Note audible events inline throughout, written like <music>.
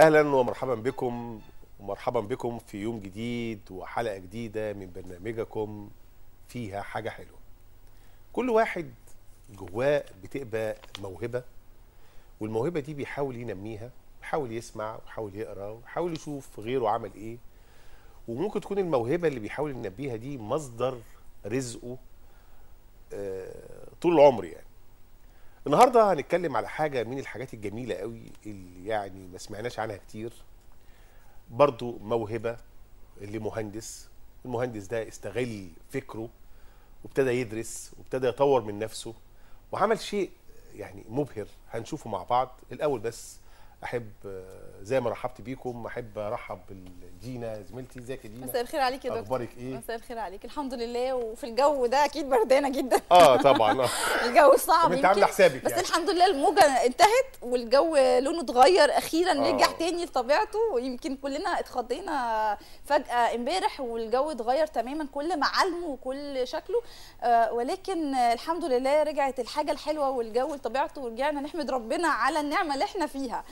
أهلا ومرحبا بكم ومرحبا بكم في يوم جديد وحلقة جديدة من برنامجكم فيها حاجة حلوة. كل واحد جواه بتبقى موهبة والموهبة دي بيحاول ينميها بيحاول يسمع ويحاول يقرأ ويحاول يشوف غيره عمل إيه. وممكن تكون الموهبة اللي بيحاول ينميها دي مصدر رزقه آه، طول العمر يعني. النهارده هنتكلم على حاجة من الحاجات الجميلة قوي اللي يعني ما سمعناش عنها كتير. برضو موهبة لمهندس. المهندس ده استغل فكره وابتدى يدرس وابتدى يطور من نفسه وعمل شيء يعني مبهر. هنشوفه مع بعض. الأول بس أحب آه، زي ما رحبت بيكم أحب أرحب بالدينا زميلتي إزيك يا مساء دينا الخير عليك يا دكتور. أخبارك إيه؟ مساء الخير عليك. الحمد لله. وفي الجو ده أكيد بردانة جدا. آه طبعا. <laughs> الجو صعب أنت عاملة يمكن. حسابك بس يعني. الحمد لله الموجة انتهت والجو لونه اتغير أخيرا آه. رجع تاني لطبيعته. ويمكن كلنا اتخضينا فجأة امبارح والجو اتغير تماما كل معالمه وكل شكله. آه، ولكن الحمد لله رجعت الحاجة الحلوة والجو لطبيعته ورجعنا نحمد ربنا على النعمة اللي إحنا فيها.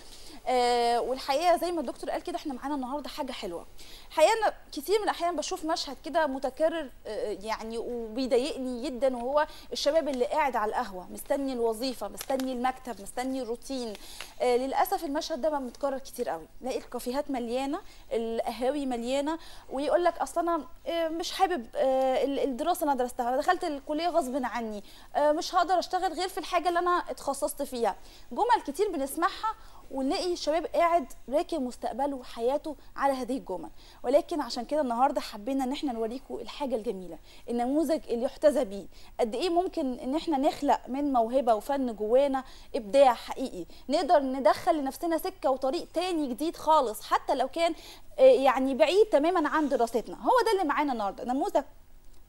آه، والحقيقة زي ما الدكتور قال كده إحنا معانا النهارده حاجة حلوة. الحقيقة أنا كتير من الأحيان بشوف مشهد كده متكرر آه، يعني وبيضايقني جدا وهو الشباب اللي قاعد على القهوة مستني الوظيفة مستني المكتب مستني الروتين. آه، للأسف المشهد ده بقى متكرر كتير قوي. نلاقي الكافيهات مليانة القهاوي مليانة ويقول لك أصل أنا آه، مش حابب آه، ال- الدراسة اللي أنا درستها. أنا دخلت الكلية غصب عني. آه، مش هقدر أشتغل غير في الحاجة اللي أنا اتخصصت فيها. جمل كتير بنسمعها ونلاقي الشباب قاعد راكب مستقبله وحياته على هذه الجمل. ولكن عشان كده النهارده حبينا إن إحنا نوريكم الحاجة الجميلة النموذج اللي يحتذى بيه. قد إيه ممكن إن إحنا نخلق من موهبة وفن جوانا إبداع حقيقي. نقدر ندخل لنفسنا سكة وطريق تاني جديد خالص حتى لو كان آه، يعني بعيد تماما عن دراستنا. هو ده اللي معانا النهارده. نموذج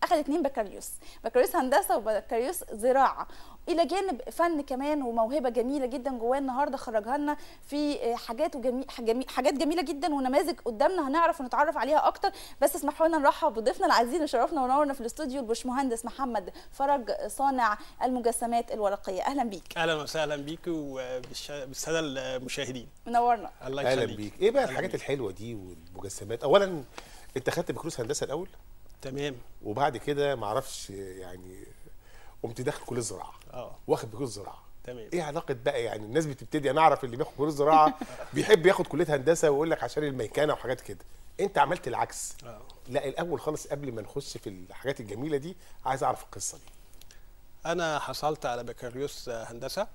أخذ اتنين بكالوريوس. بكالوريوس هندسة وبكالوريوس زراعة. إلى جانب فن كمان وموهبة جميلة جدا جواه النهارده خرجها لنا في آه، حاجات وجميل حاجات جميلة جدا ونماذج قدامنا هنعرف ونتعرف عليها أكتر. بس اسمحوا لنا نرحب بضيفنا العزيز اللي شرفنا ونورنا في الاستوديو الباشمهندس محمد فرج صانع المجسمات الورقية. أهلا بيك. أهلا وسهلا بيك وبالساده المشاهدين. منورنا. الله أهلا يخليك. بيك. إيه بقى الحاجات بيك. الحلوة دي والمجسمات؟ اولا أنت خدت بكالوريوس هندسة الأول؟ تمام. وبعد كده ما أعرفش يعني قمت داخل كلية زراعة. آه. واخد بكالوريوس زراعة. تمام. إيه علاقة بقى يعني الناس بتبتدي أنا أعرف اللي بياخد كلية زراعة <laughs> بيحب ياخد كلية هندسة ويقول لك عشان الميكانة وحاجات كده. أنت عملت العكس. آه. لا الأول خالص قبل ما نخش في الحاجات الجميلة دي عايز أعرف القصة دي. أنا حصلت على بكالوريوس هندسة.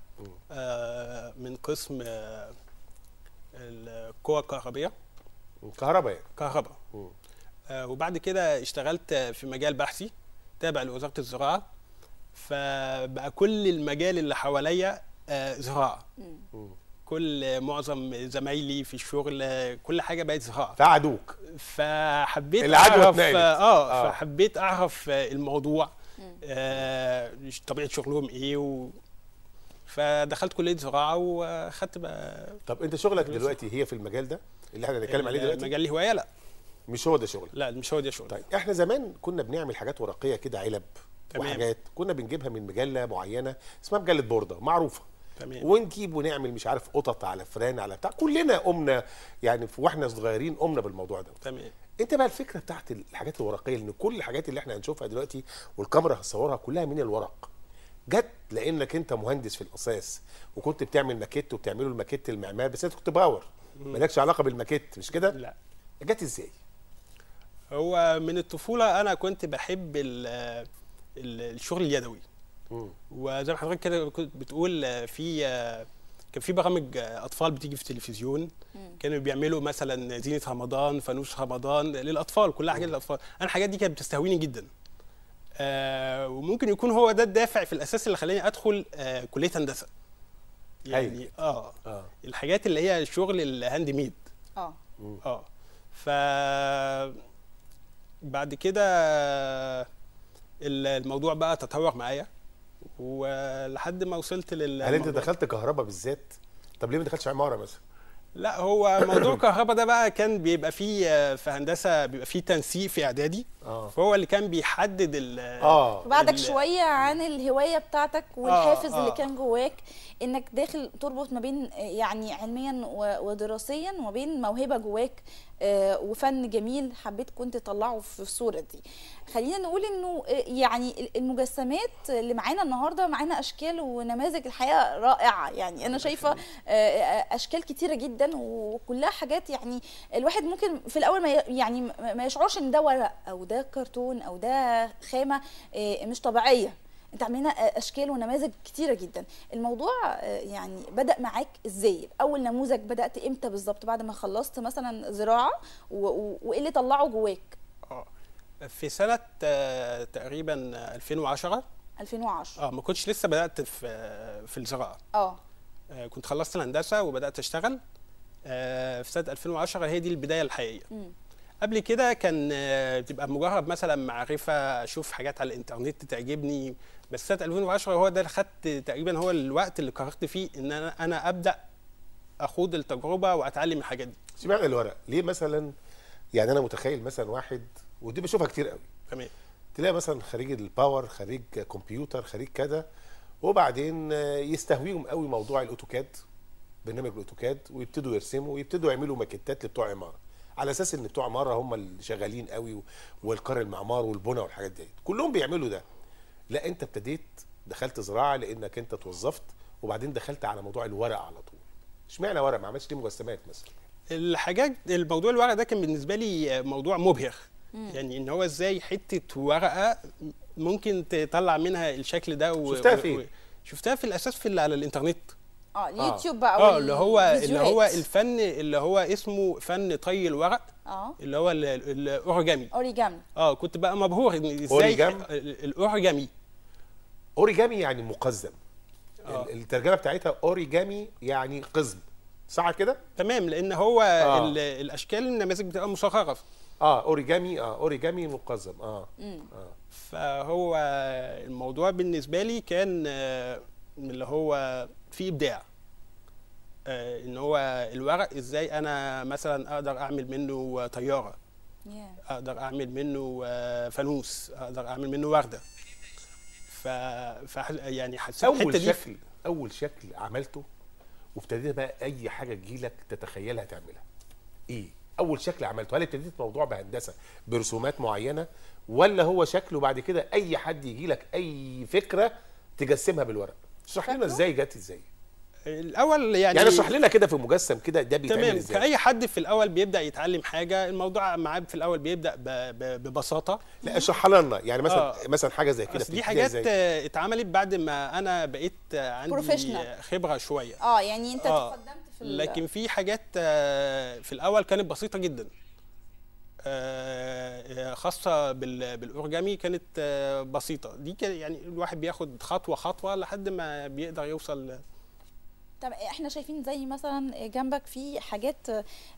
آه من قسم آه القوى الكهربيه كهرباء يعني. كهرباء. آه وبعد كده اشتغلت في مجال بحثي تابع لوزارة الزراعة. فبقى كل المجال اللي حواليا آه زراعة. كل معظم زمايلي في الشغل آه، كل حاجة بقت زراعة. فعدوك فحبيت العدوى أعرف اتنقلت. آه, آه. فحبيت أعرف آه، الموضوع آه طبيعة شغلهم إيه و... فدخلت كلية زراعة وأخدت بقى طب أنت شغلك دلوقتي هي في المجال ده؟ اللي إحنا هنتكلم عليه دلوقتي؟ مجال الهواية؟ لا. مش هو ده شغلك. لا مش هو ده شغل طيب إحنا زمان كنا بنعمل حاجات ورقية كده علب. تمام. وحاجات. كنا بنجيبها من مجلة معينة اسمها مجلة بوردة معروفة. تمام. ونجيب ونعمل مش عارف قطط على فران على بتاع. كلنا قمنا يعني وإحنا صغيرين قمنا بالموضوع ده تمام. انت بقى الفكرة بتاعت الحاجات الورقية لأن كل الحاجات اللي إحنا هنشوفها دلوقتي والكاميرا هتصورها كلها من الورق. جت لأنك انت مهندس في الأساس وكنت بتعمل ماكيت وبتعمله الماكيت المعماري بس انت كنت power. مالكش علاقة بالماكيت مش كده؟ لا. جت إزاي؟ هو من الطفولة أنا كنت بحب الشغل اليدوي. مم. وزي ما حضرتك كده كنت بتقول آه، في آه، كان في برامج آه، أطفال بتيجي في التلفزيون. كانوا بيعملوا مثلا زينة رمضان فانوس رمضان للأطفال كلها حاجات للأطفال. أنا الحاجات دي كانت بتستهويني جدا. آه وممكن يكون هو ده الدافع في الأساس اللي خلاني أدخل آه كلية هندسة. يعني آه. آه. الحاجات اللي هي الشغل ال handmade آه. آه. ف بعد كده الموضوع بقى تطور معايا. ولحد ما وصلت لل هل انت دخلت كهرباء بالذات؟ طب ليه ما دخلتش عمارة مثلا؟ لا هو موضوع <coughs> كهرباء ده بقى كان بيبقى فيه آه، في هندسة بيبقى فيه تنسيق في إعدادي. آه. فهو اللي كان بيحدد ال آه. بعدك شوية عن الهواية بتاعتك والحافز آه. اللي كان جواك إنك داخل تربط ما بين آه، يعني علميا ودراسيا وما بين موهبة جواك آه، وفن جميل حبيت كنت تطلعه في الصورة دي. خلينا نقول إنه آه، يعني المجسمات اللي معانا النهارده معانا أشكال ونماذج الحقيقة رائعة. يعني أنا شايفة آه، آه، أشكال كتيرة جدا وكلها حاجات يعني الواحد ممكن في الأول ما يعني ما ما يشعرش إن ده ورق أو ده كرتون أو ده خامة آه، مش طبيعية. أنت عاملين أشكال ونماذج كتيرة جدا. الموضوع آه، يعني بدأ معاك إزاي؟ أول نموذج بدأت إمتى بالظبط؟ بعد ما خلصت مثلا زراعة وإيه اللي طلعه جواك؟ آه. في سنة آه، تقريبا 2010 2010 آه ما كنتش لسه بدأت في آه، في الزراعة. آه. آه، كنت خلصت الهندسة وبدأت أشتغل. آه، في سنة 2010 هي دي البداية الحقيقية. مم. قبل كده كان آه، بتبقى مجرد مثلا معرفة أشوف حاجات على الإنترنت تعجبني. بس سنة 2010 هو ده اللي خدت تقريبا هو الوقت اللي قررت فيه إن أنا أنا أبدأ أخوض التجربة وأتعلم الحاجات دي. اشمعنى الورق. ليه مثلا؟ يعني أنا متخيل مثلا واحد ودي بشوفها كتير قوي. تمام. تلاقي مثلا خريج ال power خريج كمبيوتر خريج كذا وبعدين آه، يستهويهم قوي موضوع الأوتوكاد برنامج الأوتوكاد ويبتدوا يرسموا ويبتدوا يعملوا ماكيتات لبتوع عمارة. على أساس إن بتوع عماره هم اللي شغالين قوي و- والقار المعمار والبنى والحاجات دي. كلهم بيعملوا ده. لا أنت ابتديت دخلت زراعة لأنك أنت توظفت وبعدين دخلت على موضوع الورق على طول. اشمعنى ورق؟ ما عملتش ليه مجسمات مثلا؟ الحاجات الموضوع الورق ده كان بالنسبة لي موضوع مبهر. يعني إن هو إزاي حتة ورقة ممكن تطلع منها الشكل ده و... شفتها فين؟ و- شفتها في الأساس في ال- على الإنترنت. آه اليوتيوب بقى آه اللي هو اللي. هو الفن اللي هو اسمه فن طي الورق آه. اللي هو ال- ال- الأوريجامي. أوريجامي. آه كنت بقى مبهور إن إزاي الأوريجامي. أوريجامي يعني مقزم. آه. ال- الترجمة بتاعتها أوريجامي يعني قزم. صح كده؟ تمام لأن هو آه. ال- الأشكال النماذج بتبقى مصغره آه أوريجامي آه أوريجامي مقزم. آه. مم. آه. فهو الموضوع بالنسبة لي كان آه، اللي هو في إبداع. آه، إن هو الورق إزاي أنا مثلا أقدر أعمل منه طيارة. Yeah. أقدر أعمل منه آه، فانوس. أقدر أعمل منه وردة. ف... ف يعني حسيت أول دي شكل أول شكل عملته وابتديت بقى أي حاجة تجيلك تتخيلها تعملها. إيه؟ أول شكل عملته. هل ابتديت موضوع بهندسة برسومات معينة ولا هو شكل وبعد كده أي حد يجي لك أي فكرة تجسمها بالورق؟ اشرح لنا؟ إزاي جت إزاي الأول يعني يعني اشرح لنا كده في مجسم كده ده بيتعمل تمام إزاي كأي حد في الأول بيبدأ يتعلم حاجة الموضوع معاه في الأول بيبدأ ب... ب... ببساطة لا اشرحها لنا يعني مثلا آه. مثلا حاجة زي كده دي حاجات؟ آه، اتعملت بعد ما أنا بقيت عندي. خبرة شوية آه يعني أنت آه. تقدمت في ال- لكن في حاجات آه، في الأول كانت بسيطة جدا خاصة بال- بالأورجامي كانت آه، بسيطة. دي يعني الواحد بياخد خطوة خطوة لحد ما بيقدر يوصل طب إحنا شايفين زي مثلا جنبك في حاجات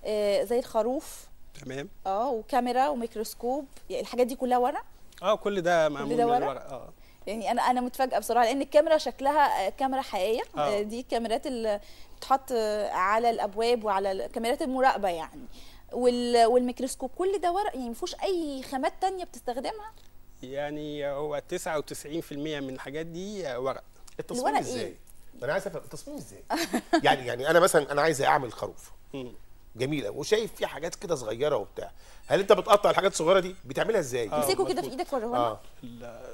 آه، زي الخروف. تمام. آه وكاميرا وميكروسكوب. يعني الحاجات دي كلها ورق آه كل ده معمول ده من ورق؟ آه. يعني أنا أنا متفاجئة بصراحه لأن الكاميرا شكلها آه، كاميرا حقيقية. آه. آه، دي الكاميرات اللي بتتحط آه، على الأبواب وعلى كاميرات المراقبة يعني. والميكروسكوب كل ده ورق يعني ما فيهوش أي خامات تانية بتستخدمها؟ يعني هو 99% من الحاجات دي آه، ورق. التصميم الورق إزاي؟ إيه؟ ما أنا عايز أفهم التصميم إزاي؟ <laughs> يعني يعني أنا مثلا أنا عايز أعمل خروف. جميله وشايف في حاجات كده صغيرة وبتاع. هل أنت بتقطع الحاجات الصغيرة دي؟ بتعملها إزاي؟ آه. امسكه كده في. إيدك وريهولنا آه. يعني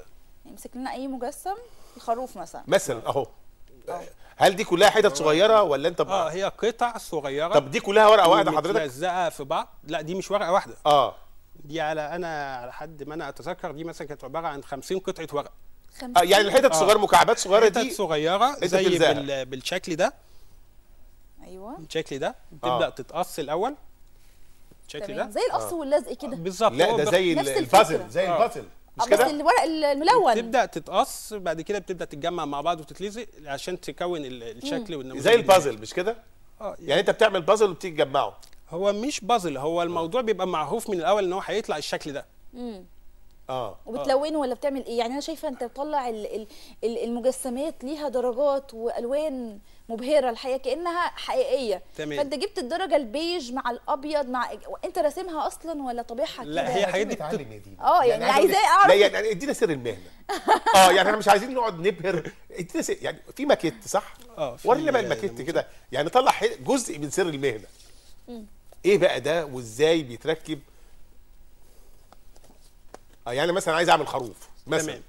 امسك لنا أي مجسم؟ الخروف مثلا. مثلا أهو. هل دي كلها حتت صغيرة ولا انت آه بقى هي قطع صغيرة طب دي كلها ورقة واحدة حضرتك؟ متلزقه في بعض؟ لا دي مش ورقة واحدة. آه. دي على أنا على حد ما أنا أتذكر دي مثلا كانت عبارة عن 50 قطعة ورق. خمسين. آه، يعني الحتت آه. الصغيرة مكعبات صغيرة حتت دي صغيرة أنت زي. بال... بالشكل ده. أيوه. بالشكل ده. بتبدا آه. تتقص الأول. بالشكل ده. زي القص واللزق كده. بالظبط. لا ده زي. البازل زي آه. البازل. آه، مش بس كده؟ الورق الملون. تبدا تتقص بعد كده بتبدأ تتجمع مع بعض وتتلزق عشان تكون ال- الشكل والنموذج زي البازل مش كده؟ آه يعني انت بتعمل بازل وبتيجي تجمعه. هو مش بازل هو الموضوع بيبقى معروف من الأول إن هو هيطلع الشكل ده. مم. آه وبتلونه ولا بتعمل إيه يعني أنا شايفة أنت بتطلع ال- ال- ال- المجسمات ليها درجات وألوان مبهرة الحقيقة كأنها حقيقية تمام. فأنت جبت الدرجة البيج مع الأبيض مع أنت راسمها أصلا ولا طبعاها لا، كده؟ هي حاجات دي دينا آه، يعني عايز عايزاه أعرف. لا يعني إدينا سر المهنة <laughs> آه يعني إحنا مش عايزين نقعد نبهر إدينا سر يعني في ماكيت صح؟ آه، في ورينا بقى الماكيت. كده يعني طلع جزء من سر المهنة إيه بقى ده وإزاي بيتركب آه يعني مثلا عايز أعمل خروف مثلا تمام.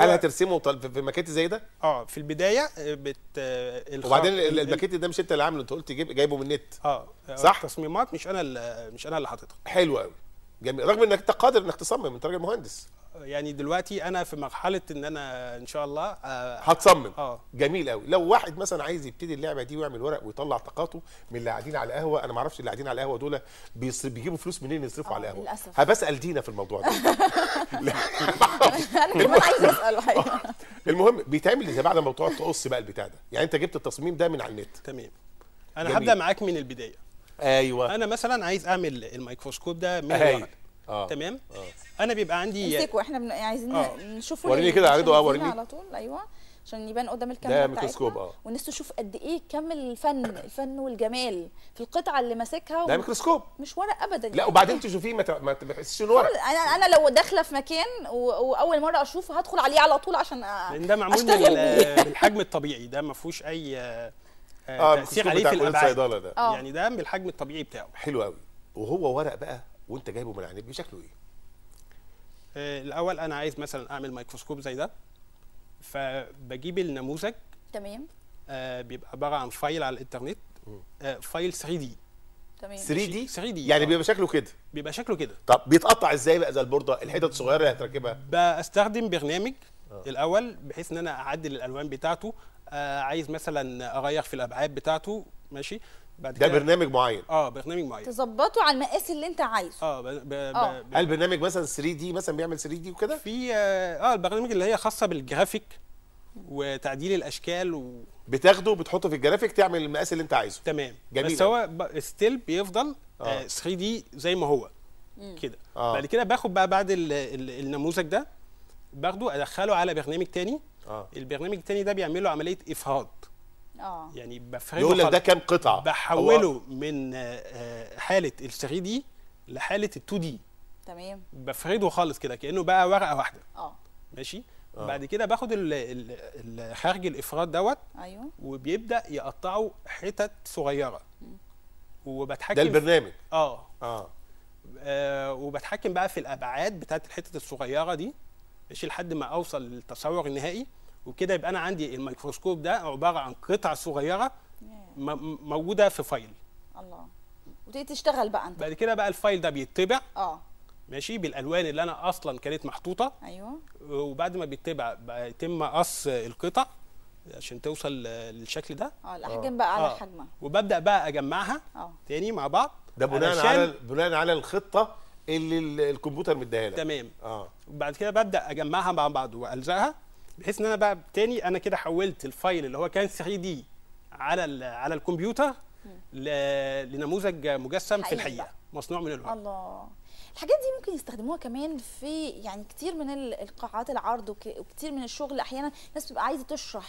هل هو- هترسمه في في ماكيت زي ده؟ آه في البداية آه، بت آه، الخ- وبعدين ال- ال- ال- الماكيت ده مش أنت اللي عامله أنت قلت جايب- جايبه من النت آه صح؟ التصميمات مش أنا اللي مش أنا اللي حاططها حلو قوي جميل رغم إنك أنت قادر إنك تصمم أنت راجل مهندس يعني دلوقتي أنا في مرحلة إن أنا إن شاء الله آه، هتصمم. آه. جميل قوي لو واحد مثلا عايز يبتدي اللعبة دي ويعمل ورق ويطلع طاقاته من اللي قاعدين على القهوة أنا ما أعرفش اللي قاعدين على القهوة دول بيجيبوا فلوس منين يصرفوا آه، على القهوة؟ للأسف. هبسال دينا في الموضوع ده. <laughs> <laughs> أنا كمان عايزة اسال الحقيقة <laughs> المهم بيتعمل إزاي بعد ما تقعد تقص بقى البتاع ده؟ يعني أنت جبت التصميم ده من على النت. تمام. أنا. هبدأ معاك من البداية. أيوه. أنا مثلا عايز أعمل الميكروسكوب ده من. آه. تمام؟ أنا بيبقى عندي امسكوا إحنا بن... عايزين آه. نشوفوا وريني كده، أعرضه، آه، وريني. على طول. أيوه. عشان يبان قدام الكاميرا ده. ميكروسكوب، آه. والناس تشوف قد إيه كم الفن الفن والجمال في القطعة اللي ماسكها ده و- ميكروسكوب. مش ورق ابدا. لا وبعدين تشوفيه ما ت- ما تحسش إنه ورق. أنا أنا لو داخلة في مكان و... وأول مرة أشوفه هدخل عليه على طول عشان أ... لأن ده معمول من الحجم <laughs> الطبيعي. ده ما فيهوش أي آه، آه تأثير عليه في الأبعاد. ده. آه. يعني ده بالحجم الطبيعي بتاعه. حلو قوي وهو ورق بقى وانت جايبه من على النت بشكله إيه؟ آه، الأول أنا عايز مثلا أعمل ميكروسكوب زي ده فبجيب النموذج. تمام. آه، بيبقى عبارة عن file على الإنترنت. آه، file 3D. تمام. 3D؟ 3D يعني آه. بيبقى شكله كده؟ بيبقى شكله كده. طب بيتقطع إزاي بقى زي ال board ده الحتت الصغيرة اللي هتركبها؟ بستخدم برنامج الأول بحيث إن أنا أعدل الألوان بتاعته. آه عايز مثلا أغير في الأبعاد بتاعته. ماشي. بعد ده كده برنامج معين. آه برنامج معين. تظبطه على المقاس اللي انت عايزه. آه ب... ب... آه. ب... هل برنامج مثلا 3D مثلا بيعمل 3D وكده؟ في آه آه، البرامج اللي هي خاصة بالجرافيك وتعديل الأشكال و... بتاخده بتحطه في الجرافيك تعمل المقاس اللي انت عايزه. تمام. جميل بس هو ب... still بيفضل آه. آه. 3D زي ما هو. كده. آه. بعد كده باخد بقى بعد ال... ال... النموذج ده باخده أدخله على برنامج تاني. آه. البرنامج التاني ده بيعمل له عملية انفولد آه. يعني بفرده يقول لك. ده كام قطعة؟ بحوله من آه، حالة ال 3 دي لحالة ال 2 دي تمام. بفرده خالص كده كأنه بقى ورقة واحدة. آه. ماشي؟ آه. بعد كده باخد ال- ال- ال- خارج الافراد دوت أيوه. وبيبدأ يقطعه حتت صغيرة. وبتحكم ده البرنامج؟ آه. آه. آه، وبتحكم بقى في الأبعاد بتاعت الحتت الصغيرة دي ماشي لحد ما أوصل للتصور النهائي. وكده يبقى أنا عندي الميكروسكوب ده عبارة عن قطع صغيرة موجودة في file. الله. وتبتدي تشتغل بقى أنت. بعد كده بقى ال file ده بيطبع آه. ماشي؟ بالألوان اللي أنا أصلا كانت محطوطة. أيوه. وبعد ما بيطبع بقى يتم قص القطع عشان توصل للشكل ده. آه الأحجام بقى على آه. حجمها. وببدأ بقى أجمعها آه. تاني مع بعض ده بناء على بناء على الخطة اللي ال- الكمبيوتر مديها لك. تمام. آه. وبعد كده ببدأ أجمعها مع بعض وألزقها. بحيث إن أنا بقى تاني أنا كده حولت الفايل اللي هو كان 3 دي على على الكمبيوتر لنموذج مجسم في الحقيقة. مصنوع من الورق الله. الحاجات دي ممكن يستخدموها كمان في يعني كتير من ال- القاعات العرض وك- وكتير من الشغل أحيانا الناس بتبقى عايزة تشرح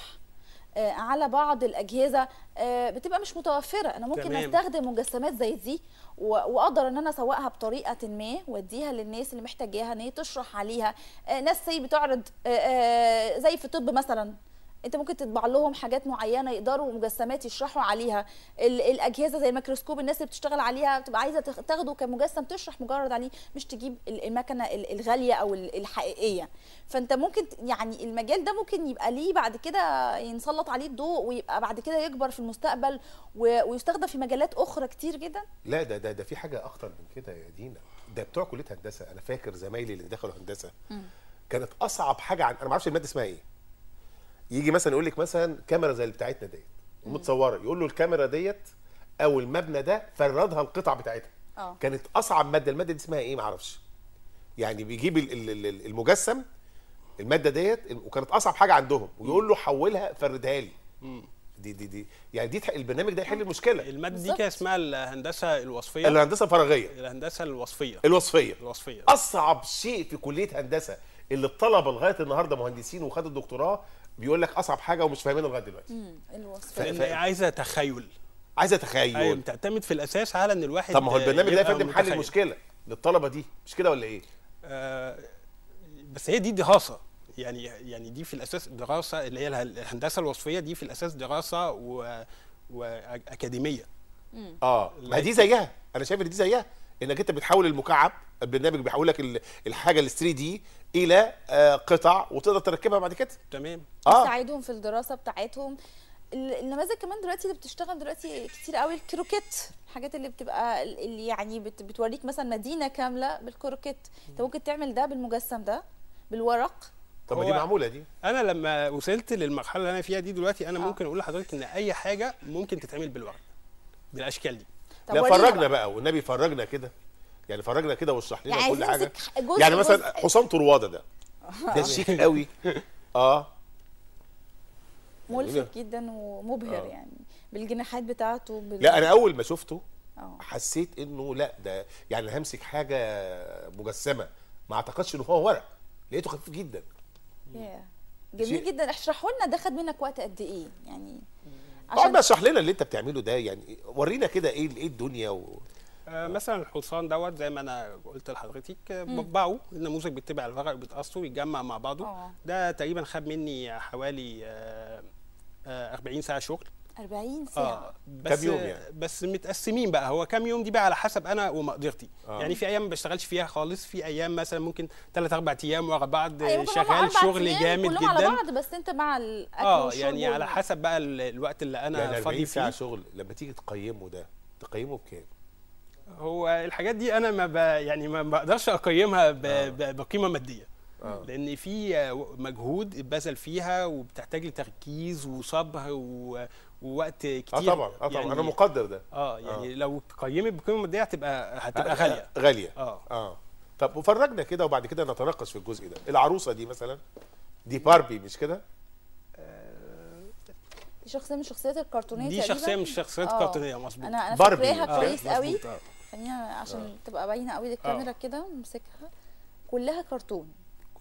على بعض الأجهزة آه، بتبقى مش متوفرة. أنا ممكن تمام. أستخدم مجسمات زي دي وأقدر إن أنا أسوقها بطريقة ما وأديها للناس اللي محتاجاها إن هي تشرح عليها. آه، ناس زي بتعرض آه، آه، زي في طب مثلا. انت ممكن تطبع لهم حاجات معينة يقدروا مجسمات يشرحوا عليها. ال- الأجهزة زي الميكروسكوب الناس اللي بتشتغل عليها بتبقى عايزة تاخ- تاخده كمجسم تشرح مجرد عليه مش تجيب ال- المكنة ال- الغالية أو ال- الحقيقية. فانت ممكن يعني المجال ده ممكن يبقى ليه بعد كده ينسلط عليه الضوء ويبقى بعد كده يكبر في المستقبل ويستخدم في مجالات أخرى كتير جدا. لا ده ده ده في حاجة أخطر من كده يا دينا. ده بتوع كلية هندسة. أنا فاكر زمايلي اللي دخلوا هندسة كانت أصعب حاجة عن أنا ما أعرفش المادة اسمها إيه. يجي مثلا يقول لك مثلا كاميرا زي اللي بتاعتنا ديت ومتصوره يقول له الكاميرا ديت أو المبنى ده فردها القطع بتاعتها. آه. كانت أصعب مادة المادة دي اسمها إيه؟ ما أعرفش يعني بيجيب ال- ال- ال- المجسم المادة ديت وكانت أصعب حاجة عندهم ويقول له حولها فردها لي. دي دي دي. يعني دي تح- البرنامج ده يحل المشكلة. المادة دي. كان اسمها الهندسة الوصفية. الهندسة الفراغية. الهندسة الوصفية. الوصفية. الوصفية. أصعب شيء في كلية هندسة اللي الطلبه لغاية النهارده مهندسين وخدوا الدكتوراه بيقول لك أصعب حاجة ومش فاهمينها لغاية دلوقتي. مم. الوصف؟ ف- لأن ف- عايزة تخيل. عايزة أيوه تخيل بتعتمد في الأساس على إن الواحد طب ما هو البرنامج ده يا فندم حل. المشكلة للطلبة دي مش كده ولا إيه؟ آه، بس هي دي دراسة. يعني يعني دي في الأساس دراسة اللي هي اله- الهندسة الوصفية دي في الأساس دراسة و واكاديميه آه ما دي زيها. أنا شايف إن دي زيها. إنك أنت بتحول المكعب البرنامج بيحول لك ال- الحاجة ال 3 دي إلى آه، قطع وتقدر تركبها بعد كده. تمام. آه. تساعدهم في الدراسة بتاعتهم. ال- النماذج كمان دلوقتي اللي بتشتغل دلوقتي كتير قوي الكروكيت الحاجات اللي بتبقى ال- اللي يعني بت بتوريك مثلا مدينة كاملة بالكروكيت. أنت ممكن تعمل ده بالمجسم ده بالورق. طب ما دي معمولة دي. أنا لما وصلت للمرحلة اللي أنا فيها دي دلوقتي أنا آه. ممكن أقول لحضرتك إن أي حاجة ممكن تتعمل بالورق بالأشكال دي. لا فرجنا بقى والنبي فرجنا كده. يعني فرجنا كده واشرح لنا يعني كل حاجة. يعني مثلا. حسام طروادة ده. <laughs> ده شيك قوي. آه. ملفت جدا ومبهر آه. يعني بالجناحات بتاعته بال... لا أنا أول ما شفته آه. حسيت إنه لا ده يعني همسك حاجة مجسمة. ما أعتقدش ان هو ورق. لقيته خفيف جدا. ياه. جميل جدا. اشرحوا لنا ده خد منك وقت قد إيه؟ يعني اقعد بقى اشرح لنا اللي انت بتعمله ده يعني ورينا كده إيه إيه الدنيا و... آه، مثلا الحصان دوت زي ما أنا قلت لحضرتك آه، بطبعه النموذج بيتبع الورق بيتقصه ويتجمع مع بعضه. آه. ده تقريبا خد مني حوالي آه، آه، 40 ساعة شغل. 40 ساعة آه بس كام يوم يعني؟ بس متقسمين بقى هو كام يوم دي بقى على حسب أنا ومقدرتي آه. يعني في أيام ما بشتغلش فيها خالص في أيام مثلا ممكن 3 4 أيام ورا بعض أيوة، شغال شغل جامد كلهم على جدا بعض بس أنت مع الاكل آه يعني على حسب بقى ال- الوقت اللي أنا يعني 40 فاضي ساعة فيه شغل لما تيجي تقيمه ده تقيمه بكام؟ هو الحاجات دي أنا ما ب... يعني ما بقدرش أقيمها ب... آه. ب... بقيمة مادية آه. لأن في آه، مجهود اتبذل فيها وبتحتاج لتركيز وصبر و... ووقت كتير آه طبعا آه طبعا. يعني أنا مقدر ده. آه يعني لو قيمت بقيمه مادية هتبقى هتبقى غالية. غالية. آه. آه. طب وفرجنا كده وبعد كده نتناقش في الجزء ده. العروسة دي مثلا دي باربي مش كده؟ دي شخصية من الشخصيات الكرتونية دي شخصية مش شخصيه آه. كرتونيه مظبوط. أنا أنا باربي. فاكراها آه، كويس قوي. آه. خلينا عشان تبقى باينة قوي للكاميرا كده نمسكها. كلها كرتون.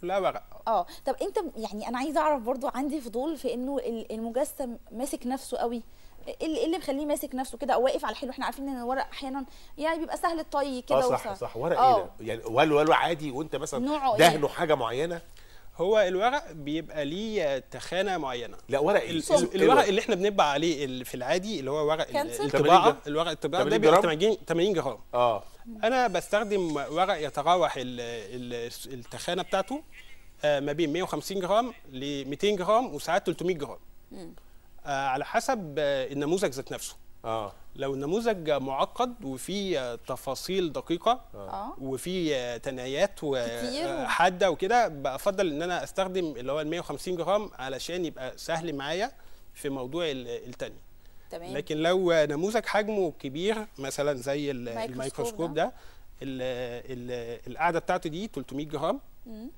كلها ورق آه. طب أنت يعني أنا عايزة أعرف برضو عندي فضول في إنه ال- المجسم ماسك نفسه قوي. إيه اللي إيه اللي مخليه ماسك نفسه كده؟ أو واقف على حيله. إحنا عارفين إن الورق أحيانا يعني بيبقى سهل الطي كده آه صح وسهل. صح. ورق آه. إيه ده؟ يعني ولو ولو عادي وأنت مثلا نوعه إيه؟ دهنه حاجة معينة؟ هو الورق بيبقى ليه تخانة معينة. لا ورق إيه ال-. ال- الورق اللي إحنا بنطبع عليه ال- في العادي اللي هو ورق؟ الطباعة. 80 الورق الطباعة ده 80 بيبقى جرام؟ 80 80 جرام. آه. أنا بستخدم ورق يتراوح ال- ال- التخانة بتاعته. آه، ما بين 150 جرام ل 200 جرام وساعات 300 جرام. آه، على حسب آه، النموذج ذات نفسه. آه. لو النموذج معقد وفيه آه، تفاصيل دقيقة آه. وفي آه، تنايات كتير. وحادة وكده بفضل إن أنا أستخدم اللي هو ال 150 جرام علشان يبقى سهل معايا في موضوع ال- التني تمام. لكن لو نموذج حجمه كبير مثلا زي ال- الميكروسكوب الميكروسكوب ده. ده ال- ال- القاعده بتاعته دي 300 جرام. مم.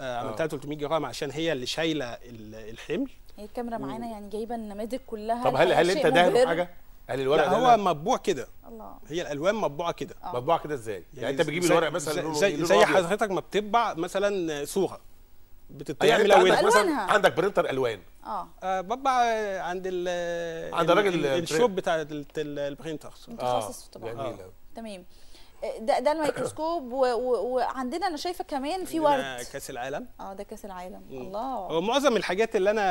آه، عملتها 300 جرام عشان هي اللي شايلة ال- الحمل هي الكاميرا معانا يعني جايبة النماذج كلها طب هل هل أنت مبهر. حاجة؟ هل الورق لا ده هو مطبوع كده الله هي الألوان مطبوعة كده آه. مطبوع كده إزاي؟ يعني أنت بتجيب الورق مثلا زي, زي, زي. حضرتك ما بتطبع مثلا صورة بتطبع يعني من عندك مثلا. عندك printer ألوان آه آه بطبع عند ال عند الراجل ال- ال- ال shop بتاع ال- ال- ال printers متخصص في طبعا جميل آه. تمام ده ده الميكروسكوب وعندنا أنا شايفة كمان في ورد. كأس العالم. آه ده كأس العالم. مم. الله. هو معظم الحاجات اللي أنا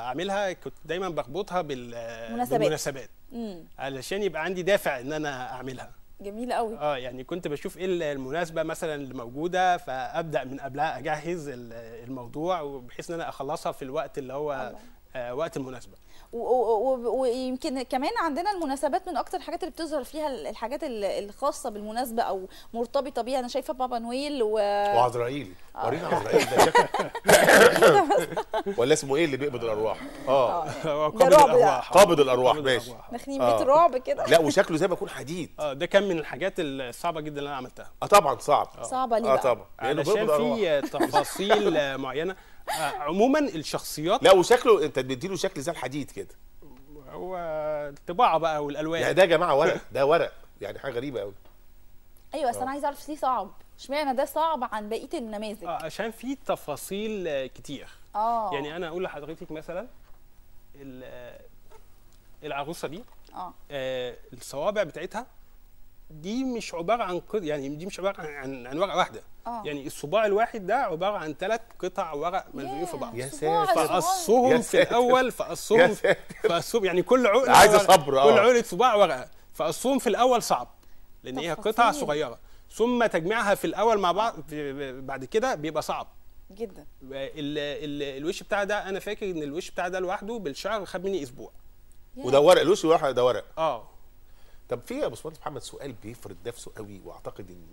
عاملها كنت دايما بربطها بال مناسبات. بالمناسبات. امم علشان يبقى عندي دافع إن أنا أعملها. جميل قوي آه يعني كنت بشوف إيه المناسبة مثلا اللي موجودة فأبدأ من قبلها أجهز ال- الموضوع وبحيث إن أنا أخلصها في الوقت اللي هو الله. آه وقت المناسبة. ويمكن كمان عندنا المناسبات من أكتر الحاجات اللي بتظهر فيها ال- الحاجات ال- الخاصة بالمناسبة أو مرتبطة بيها. أنا شايفة بابا نويل و وعزرائيل. ورينا عزرائيل ده. شكله <laughs> ولا اسمه إيه اللي بيقبض الأرواح؟ آه. هو ده قابض. الأرواح. قابض الأرواح، قابض ماشي. داخلين آه. بيت رعب كده. لا وشكله زي ما يكون حديد. آه ده كان من الحاجات الصعبة جدا اللي أنا عملتها. آه طبعا صعب. صعبة ليه آه طبعا. لأنه بيقبض ارواح في تفاصيل آه، <laughs> معينة. آه، عموما الشخصيات لا وشكله انت بتديله شكل زي الحديد كده. هو الطباعه بقى والألوان. يعني ده يا جماعة ورق ده ورق. يعني حاجة غريبة قوي أيوه بس أنا عايزه أعرف ليه صعب. اشمعنى ده صعب عن بقية النماذج؟ آه، عشان في تفاصيل آه، كتير. آه. يعني أنا أقول لحضرتك مثلا آه، العروسة دي آه. آه، الصوابع بتاعتها دي مش عبارة عن قط... يعني دي مش عبارة عن عن ورقة واحدة آه يعني الصباع الواحد ده عبارة عن ثلاث قطع ورق ملزوقين في بعض يا ساتر. فقصهم في. الأول فقصهم. فقصهم يعني كل عقلة عايزة ورقة. صبر، آه. كل عقلة صباع ورقة فقصهم في الأول صعب لأن هي قطع. صغيرة ثم تجميعها في الأول مع بعض في- بعد كده بيبقى صعب جدا ال ال الوش بتاع ده أنا فاكر إن الوش بتاع ده لوحده بالشعر خد مني أسبوع وده ورق الوش واحد ده ورق آه طب في يا باشمهندس محمد سؤال بيفرض نفسه قوي وأعتقد إن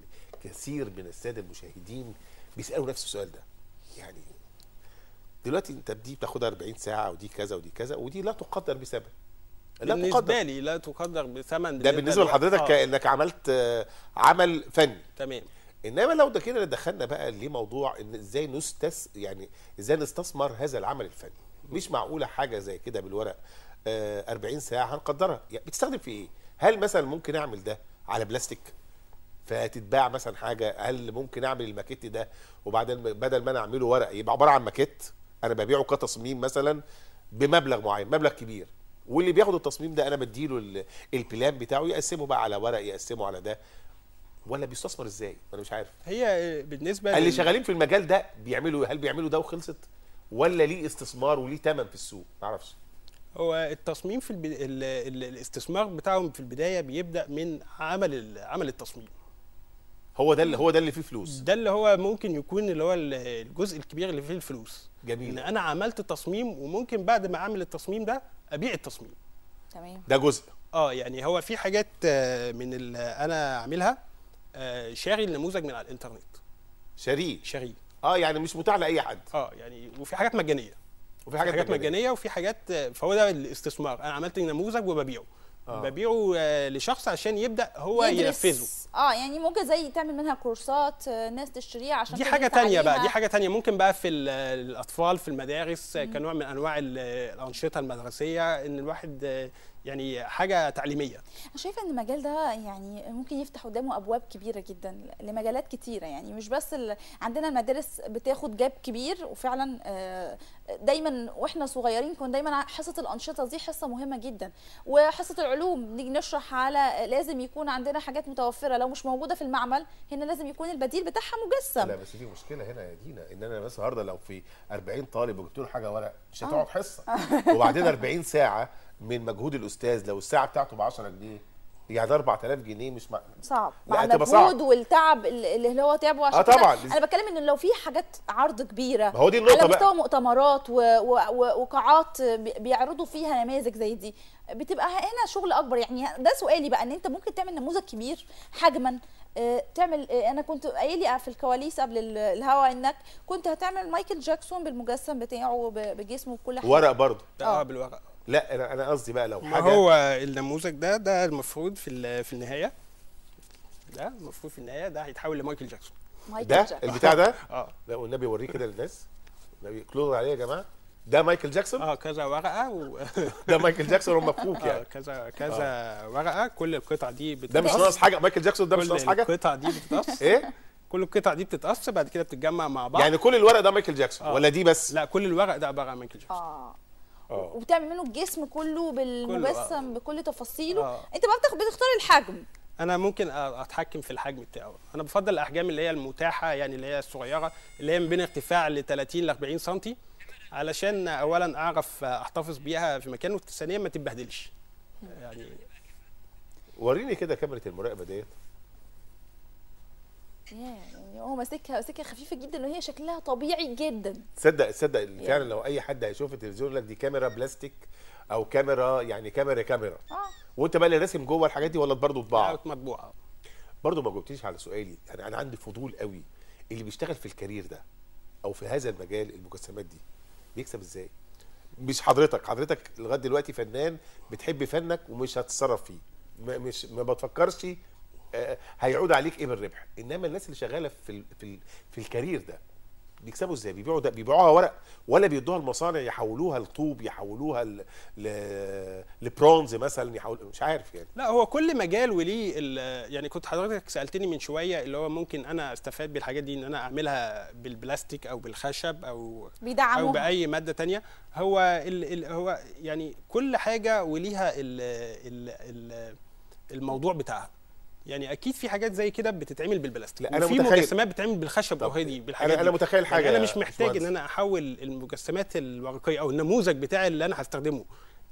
كثير من السادة المشاهدين بيسألوا نفس السؤال ده. يعني دلوقتي أنت دي بتاخدها 40 ساعة ودي كذا ودي كذا ودي لا تقدر بثمن لا بالنسبة تقدر. لي لا تقدر بثمن ده بالنسبة لحضرتك آه. كانك عملت آه، عمل فني. تمام. إنما لو ده كده دخلنا بقى لموضوع إن إزاي نستس يعني إزاي نستثمر هذا العمل الفني. مش معقولة حاجة زي كده بالورق آه 40 ساعة هنقدرها. يعني بتستخدم في إيه؟ هل مثلا ممكن أعمل ده على بلاستيك؟ فتتباع مثلا حاجة هل ممكن أعمل الماكيت ده؟ وبعدين بدل ما أنا أعمله ورق يبقى عبارة عن ماكيت أنا ببيعه كتصميم مثلا بمبلغ معين مبلغ كبير. واللي بياخد التصميم ده أنا بديله ال- البلان بتاعه يقسمه بقى على ورق يقسمه على ده. ولا بيستثمر إزاي؟ أنا مش عارف. هي بالنسبة اللي لل- شغالين في المجال ده بيعملوا هل بيعملوا ده وخلصت؟ ولا ليه استثمار وليه ثمن في السوق؟ معرفش هو التصميم في البد... ال... ال... الاستثمار بتاعهم في البداية بيبدأ من عمل ال... عمل التصميم. هو ده اللي هو ده اللي فيه فلوس ده اللي هو ممكن يكون اللي هو ال- الجزء الكبير اللي فيه الفلوس. جميل. إن أنا عملت تصميم وممكن بعد ما أعمل التصميم ده أبيع التصميم. تمام. ده جزء. آه يعني هو في حاجات آه، من اللي أنا عاملها آه، شاري النموذج من على الإنترنت. شريك شاريه. آه يعني مش متاح لأي حد. آه يعني وفي حاجات مجانية. وفي في حاجات, حاجات, مجانية وفي حاجات فهو ده الاستثمار أنا عملت نموذج وببيعه آه. ببيعه آه، لشخص عشان يبدأ هو يدرس. ينفذه آه يعني ممكن زي تعمل منها كورسات آه، ناس تشتريها عشان دي حاجة تانية بقى. دي حاجة تانية ممكن بقى في ال- الأطفال في المدارس آه، كنوع من أنواع ال- الأنشطة المدرسية إن الواحد يعني حاجة تعليمية. أنا شايفة إن المجال ده يعني ممكن يفتح قدامه أبواب كبيرة جدا لمجالات كتيرة يعني مش بس ال... عندنا المدارس بتاخد جاب كبير وفعلا آه، دايما وإحنا صغيرين كنا دايما حصة الأنشطة دي حصة مهمة جدا. وحصة العلوم نيجي نشرح على لازم يكون عندنا حاجات متوفرة لو مش موجودة في المعمل هنا لازم يكون البديل بتاعها مجسم. لا بس في مشكلة هنا يا دينا إن أنا بس النهارده لو في 40 طالب وجبت له حاجة ورق مش هتقعد حصة. وبعدين 40 ساعة من مجهود الأستاذ لو الساعة بتاعته ب 10 جنيه يعني 4000 جنيه مش مع... صعب لا، مع هتبقى صعب. المجهود والتعب اللي اللي هو تعبه عشان كده طبعاً. أنا بتكلم إن لو في حاجات عرض كبيرة ما هو دي النقطة على بقى. مستوى مؤتمرات و... و... و... وقاعات بي- بيعرضوا فيها نماذج زي دي بتبقى هنا شغل أكبر يعني ده سؤالي بقى إن أنت ممكن تعمل نموذج كبير حجما آه، تعمل آه، أنا كنت قايل في الكواليس قبل ال- الهوا إنك كنت هتعمل مايكل جاكسون بالمجسم بتاعه بجسمه بكل حاجة ورق برضه آه. آه بالورق لا أنا أنا قصدي بقى لو ما حاجة هو النموذج ده ده المفروض في ال- في النهاية. ده المفروض في النهاية ده هيتحول لمايكل جاكسون. مايكل ده جاكسون. البتاع ده؟ <laughs> آه. لا والنبي وريه كده للناس. النبي close عليه يا جماعة. ده مايكل جاكسون؟ آه كذا ورقة و... <laughs> ده مايكل جاكسون هم مفكوك آه يعني. كذا كذا ورقة. كل القطع دي ده مش بتتقص. ناقص حاجة؟ مايكل جاكسون ده مش كل ناقص حاجة؟ القطع دي بتتقص. <laughs> إيه؟ كل القطع دي بتتقص بعد كده بتتجمع مع بعض. يعني كل الورق ده مايكل جاكسون آه. ولا دي بس؟ لا كل الورق ده عبارة عن مايكل جاكسون. آه. آه. وبتعمل منه الجسم كله بالمجسم بكل تفاصيله. آه. انت بقى بتختار الحجم. أنا ممكن أتحكم في الحجم بتاعه. أنا بفضل الأحجام اللي هي المتاحة يعني اللي هي الصغيرة اللي هي من بين ارتفاع ل 30 ل 40 سم علشان اولا أعرف أحتفظ بيها في مكان وثانيا ما تتبهدلش. يعني وريني كده كاميرا المراقبة ديت. يعني هو ماسكها ماسكها خفيفة جدا وهي شكلها طبيعي جدا. تصدق تصدق إن فعلا لو أي حد هيشوف التلفزيون يقول لك دي كاميرا بلاستيك أو كاميرا يعني كاميرا كاميرا. آه. وأنت بقى اللي راسم جوه الحاجات دي ولا برضه طباعه مطبوعة. برضه ما جاوبتيش على سؤالي. يعني أنا عندي فضول قوي. اللي بيشتغل في الكارير ده أو في هذا المجال المجسمات دي بيكسب إزاي؟ مش حضرتك. حضرتك لغاية دلوقتي فنان بتحب فنك ومش هتتصرف فيه. ما مش ما بتفكرش آه، هيعود عليك إيه بالربح إنما الناس اللي شغالة في ال في ال في الكارير ده بيكسبوا إزاي؟ بيبيعوا ده بيبيعوها ورق ولا بيدوها المصانع يحولوها لطوب يحولوها ل... ل... لبرونز مثلا يحول مش عارف يعني. لا هو كل مجال وليه ال- يعني كنت حضرتك سألتني من شوية اللي هو ممكن أنا أستفاد بالحاجات دي إن أنا أعملها بالبلاستيك أو بالخشب أو أو بيدعموها بأي مادة تانية. هو ال ال هو يعني كل حاجة وليها ال ال ال الموضوع بتاعها. يعني أكيد في حاجات زي كده بتتعمل بالبلاستيك لا، أنا وفي متخيل- مجسمات بتتعمل بالخشب طب already بالحاجات أنا أنا دي. متخيل حاجة يعني أنا مش محتاج إن. أنا أحول المجسمات الورقية أو النموذج بتاعي اللي أنا هستخدمه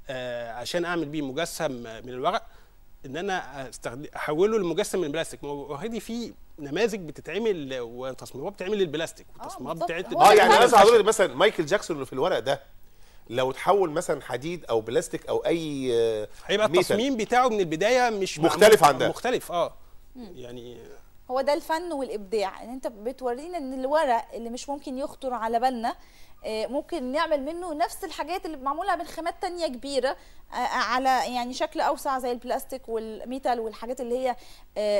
آه عشان أعمل بيه مجسم من الورق إن أنا أحوله لمجسم من البلاستيك ما هو already في نماذج بتتعمل وتصميمات بتتعمل للبلاستيك آه، وتصميمات هو آه يعني. قصدي حضرتك مثلا مايكل جاكسون اللي في الورق ده لو تحول مثلا حديد أو بلاستيك أو أي آه، هيبقى. التصميم بتاعه من البداية مش مختلف عن ده. مختلف آه يعني هو ده الفن والإبداع ان أنت بتورينا إن الورق اللي مش ممكن يخطر على بالنا ممكن نعمل منه نفس الحاجات اللي معمولة من خامات تانية كبيرة آه، على يعني شكل أوسع زي البلاستيك وال metal والحاجات اللي هي آه،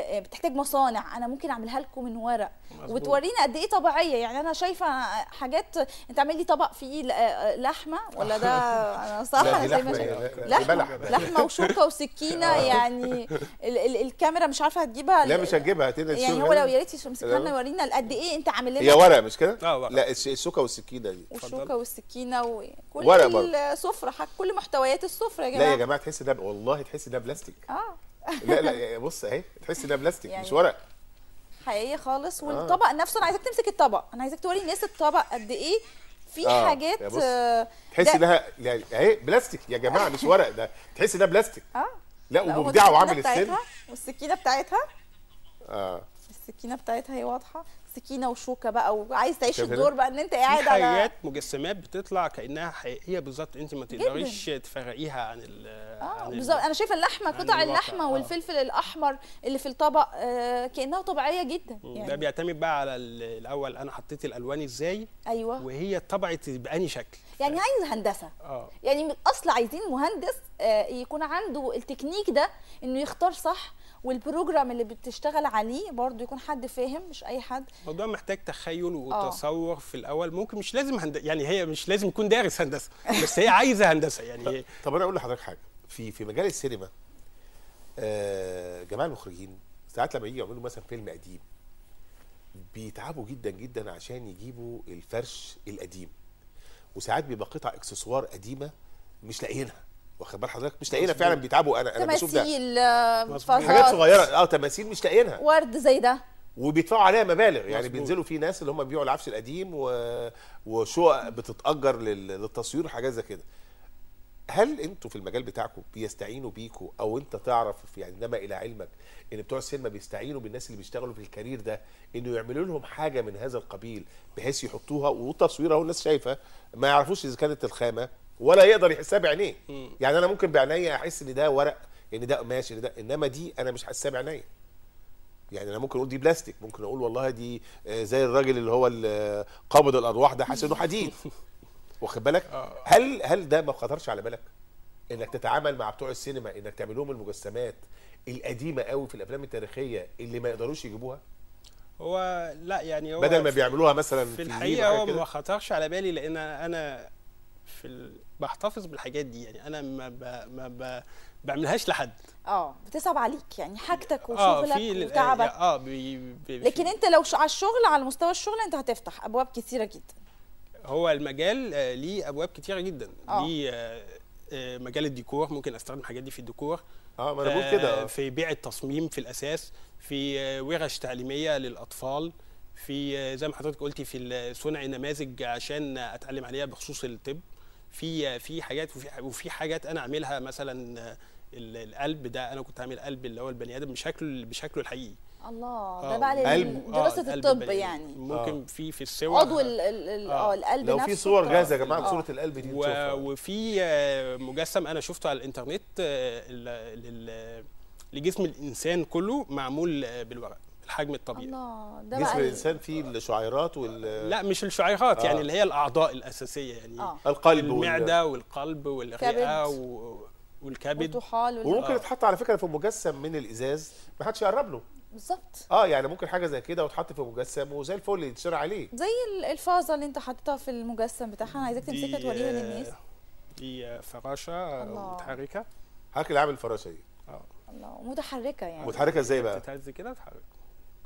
آه، بتحتاج مصانع أنا ممكن أعملها لكم من ورق مظبوط. وتورينا قد إيه طبيعية يعني أنا شايفة حاجات أنت عامل لي طبق فيه آه، لحمة ولا ده <laughs> أنا صح لا، أنا زي لحمة، ما. لحمة لحمة وشوكه وسكينة <laughs> يعني ال ال الكاميرا مش عارفة هتجيبها لا مش هتجيبها هتقدر يعني هو. لو يا ريت يمسكها لنا يورينا قد إيه أنت عامل هي لنا ورق مش كده؟ آه ورق. لا السكة والسكينة دي والشوكة والسكينة وكل. السفرة حق- كل محتويات السفرة يا لا جماعة. يا جماعة تحس ده والله تحس ده بلاستيك. آه. <laughs> لا لا بص أهي تحس ده بلاستيك يعني مش ورق. حقيقية خالص. والطبق نفسه أنا عايزاك تمسك الطبق. أنا عايزاك توري الناس الطبق قد إيه في آه، حاجات. آه، تحس إنها أهي بلاستيك يا جماعة مش ورق ده. تحس ده بلاستيك. آه. لا لا، ومبدعة وعامل السن. والسكينة بتاعتها؟ آه. السكينة بتاعتها هي واضحة؟ سكينة وشوكة بقى وعايز تعيش الدور بقى إن أنت قاعد على حاجات مجسمات بتطلع كأنها حقيقيه بالظبط أنت ما تقدريش تفرقيها عن ال آه بالظبط. أنا شايفة اللحمة قطع اللحمة آه. والفلفل الأحمر اللي في الطبق آه كأنها طبيعية جدا ده يعني. بيعتمد بقى على ال- الأول أنا حطيت الألوان إزاي أيوه. وهي طبعت باني شكل. يعني عايز هندسة. آه. يعني من الأصل عايزين مهندس آه، يكون عنده التكنيك ده إنه يختار صح والبروجرام اللي بتشتغل عليه برضو يكون حد فاهم مش أي حد. الموضوع محتاج تخيل وتصور في الأول. ممكن مش لازم هند... يعني هي مش لازم يكون دارس هندسة بس هي عايزة هندسة يعني طب أنا أقول لحضرتك حاجة. في في مجال السينما آه جماعة المخرجين ساعات لما يجي يعملوا مثلا فيلم قديم بيتعبوا جدا جدا عشان يجيبوا الفرش القديم وساعات بيبقى قطع إكسسوار قديمة مش لاقيينها. واخد بال حضرتك؟ مش لاقيينها فعلا بيتعبوا. أنا أنا بشوف ده. تماثيل آه،. حاجات صغيرة. آه تماثيل مش لاقيينها. ورد زي ده. وبيدفعوا عليها مبالغ. يعني. بينزلوا في ناس اللي هم بيبيعوا العفش القديم و... وشقق بتتأجر لل... للتصوير وحاجات زي كده. هل أنتوا في المجال بتاعكم بيستعينوا بيكوا؟ أو انت تعرف في يعني إنما إلى علمك إن بتوع السينما بيستعينوا بالناس اللي بيشتغلوا في الكارير ده إنه يعملوا لهم حاجة من هذا القبيل بحيث يحطوها وتصويرها والناس شايفة ما يعرفوش إذا كانت الخامة. ولا يقدر يحسها بعينيه يعني أنا ممكن بعينيا أحس إن ده ورق إن ده قماش إن ده إنما دي أنا مش حاسسها بعينيا يعني أنا ممكن أقول دي بلاستيك ممكن أقول والله دي آه، زي الراجل اللي هو ال- قابض الأرواح ده حاسس إنه حديد <laughs> واخد بالك آه. هل هل ده ما خطرش على بالك إنك تتعامل مع بتوع السينما إنك تعمل لهم المجسمات القديمة قوي في الأفلام التاريخية اللي ما يقدروش يجيبوها هو لا يعني هو بدل ما في- بيعملوها مثلا في الفيلم الحقيقة هو. ما خطرش على بالي لأن أنا في. بحتفظ بالحاجات دي يعني أنا ما ب... ما ب... بعملهاش لحد. آه بتصعب عليك يعني حاجتك آه وشغلك ال- وتعبك. آه بي... بي... لكن أنت لو ش- على الشغل على مستوى الشغل أنت هتفتح أبواب كثيره جدا. هو المجال آه، ليه أبواب كتيرة جدا. آه. ليه آه، آه، مجال الديكور ممكن أستخدم الحاجات دي في الديكور. آه ما أنا بقول كده. آه، آه. في بيع التصميم في الأساس في آه، ورش تعليمية للأطفال في آه، زي ما حضرتك قلتي في صنع النماذج عشان أتعلم عليها بخصوص الطب. في آه، في حاجات وفي وفي حاجات أنا أعملها مثلا آه، ال- القلب ده أنا كنت عامل قلب اللي هو البني آدم بشكله بشكله الحقيقي. الله آه، ده بقى قلب- دراسة الطب يعني. ممكن في في الصور عضو ال- ال- ال- آه. آه القلب لو نفسه في صور جاهزة يا جماعة آه. صوره القلب دي و... وفي آه، مجسم أنا شفته على الإنترنت آه، لجسم الإنسان كله معمول آه، بالورق. الحجم الطبيعي. الله ده جسم الإنسان فيه الشعيرات وال لا مش الشعيرات آه. يعني اللي هي الأعضاء الأساسية يعني آه. القلب وال- المعدة والقلب والرئة. و... والكبد. والطحال وال- وممكن آه. يتحط على فكرة في مجسم من الإزاز ما حدش يقرب له. بالظبط. آه يعني ممكن حاجة زي كده وتحط في مجسم وزي الفل يتشرى عليه. زي ال- الفازة اللي انت حاططها في المجسم بتاعها. أنا عايزاك تمسكها توريها للناس. دي آه، فراشه. متحركة. حضرتك اللي عامل الفراشة دي. آه. الله. متحركه يعني. متحركة إزاي بقى؟ بتتهز كده تتحرك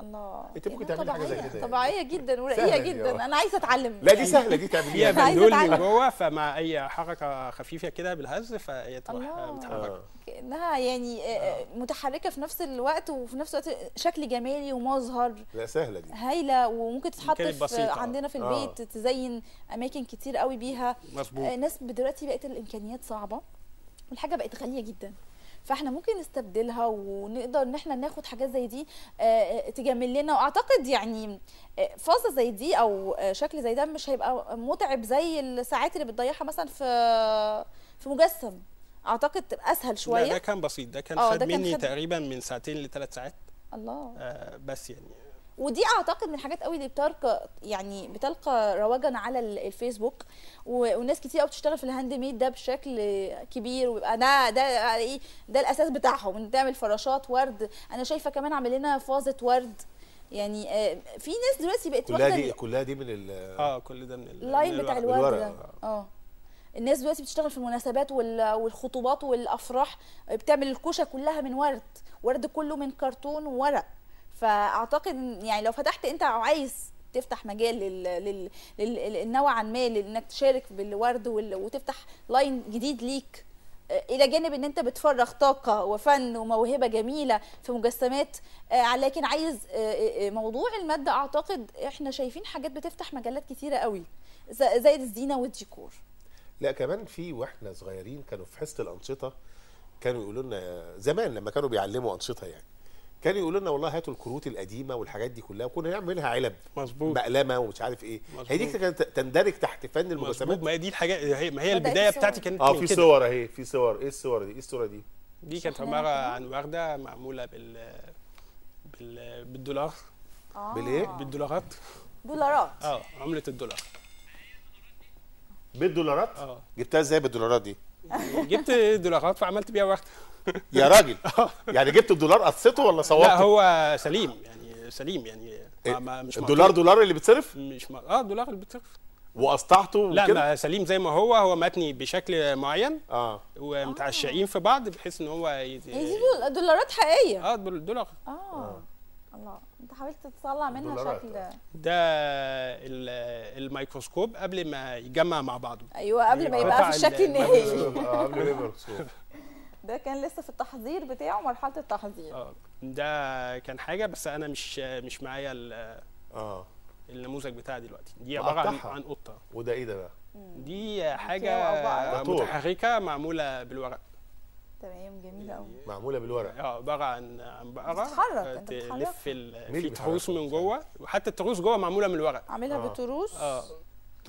الله انت ممكن يعني تعملي حاجة زي كده يعني. طبيعية جدا ورقيقه جدا آه. أنا عايزة أتعلم لا دي يعني. سهلة دي تعمليها عايزة بندول أتعلم. من جوه فمع أي حركة خفيفة كده بالهز فهي تروح. آه، متحركه آه. كأنها يعني آه، آه، متحركة في نفس الوقت وفي نفس الوقت شكل جمالي ومظهر لا سهلة دي هايلة وممكن تتحط في. عندنا في آه. البيت تزين أماكن كتير قوي بيها مظبوط آه، ناس دلوقتي بقت الإمكانيات صعبة والحاجة بقت غالية جدا فاحنا ممكن نستبدلها ونقدر إن إحنا ناخد حاجات زي دي آه، آه، تجمل لنا. وأعتقد يعني آه، فازه زي دي أو شكل زي ده مش هيبقى متعب زي الساعات اللي بتضيعها مثلا في في مجسم. أعتقد تبقى أسهل لا ده شوية كان بسيط. ده كان خد مني خد- تقريبا من ساعتين لثلاث ساعات. الله. آه بس يعني ودي أعتقد من الحاجات قوي اللي بتلقى يعني بتلقى رواجا على ال- الفيسبوك وناس كتير قوي بتشتغل في ال hand made ده بشكل كبير ويبقى ده ده إيه ده الأساس بتاعهم إن تعمل فراشات ورد. أنا شايفة كمان عامل لنا فازة ورد. يعني آه، في ناس دلوقتي بقت كلها دي كلها دي من ال آه كل ده من ال- ال line بتاع الورق. الورد الورق، ده. آه. الناس دلوقتي بتشتغل في المناسبات وال- والخطوبات والأفراح بتعمل الكوشة كلها من ورد. ورد كله من كرتون وورق فأعتقد يعني لو فتحت أنت عايز تفتح مجال لل... لل... لل... نوعا ما لإنك تشارك بالورد. وتفتح لاين جديد ليك آه، إلى جانب إن أنت بتفرغ طاقة وفن وموهبة جميلة في مجسمات آه، لكن عايز آه، موضوع الماده أعتقد إحنا شايفين حاجات بتفتح مجالات كتيرة قوي زي الزينة والديكور لا كمان في وإحنا صغيرين كانوا في حصة الأنشطة كانوا يقولوا لنا زمان لما كانوا بيعلموا أنشطة يعني كانوا يقولوا لنا والله هاتوا الكروت القديمة والحاجات دي كلها وكنا نعملها علب مظبوط. مقلمة ومش عارف إيه. هي دي كانت تندرج تحت فن مظبوط. المجسمات. ما هي دي الحاجة هي ما هي البداية. بتاعتي كانت آه في. صور أهي في صور. إيه الصور دي؟ إيه الصورة دي؟ دي كانت عبارة؟ عن ورده معمولة بال بال بالدولار. آه. بالإيه؟ بالدولارات. دولارات. آه عملة الدولار. بالدولارات؟ آه. جبتها إزاي بالدولارات دي؟ جبت دولارات وعملت بيها ورده يا راجل. يعني جبت الدولار قصته ولا لا صورته؟ هو سليم يعني سليم يعني ما ما مش الدولار. دولار اللي بيتصرف؟ مش م... آه دولار اللي بتصرف وقطعته لا ما سليم زي ما هو هو متني بشكل معين. آه. ومتعشقين في بعض بحيث إن هو يت... دي دولارات حقيقية. آه دول- دولار. آه. الله. أنت حاولت تطلع منها شكل. ده ال- الميكروسكوب قبل ما يجمع مع بعضه. أيوه قبل ما يبقى في الشكل ال- النهائي <laughs> آه قبل ما يبقى. ده كان لسه في التحضير بتاعه مرحلة التحضير. آه ده كان حاجة بس أنا مش مش معايا ال- آه. النموذج بتاعي دلوقتي. دي عبارة عن. عن قطة. وده إيه ده بقى؟ دي حاجة. متحركة معمولة بالورق. تمام جميل قوي معمولة بالورق. آه عبارة عن عن بقرة. بتتحرك، آه،. تلف في تروس؟ من جوه وحتى التروس جوه معمولة من الورق. عاملها آه. بتروس آه.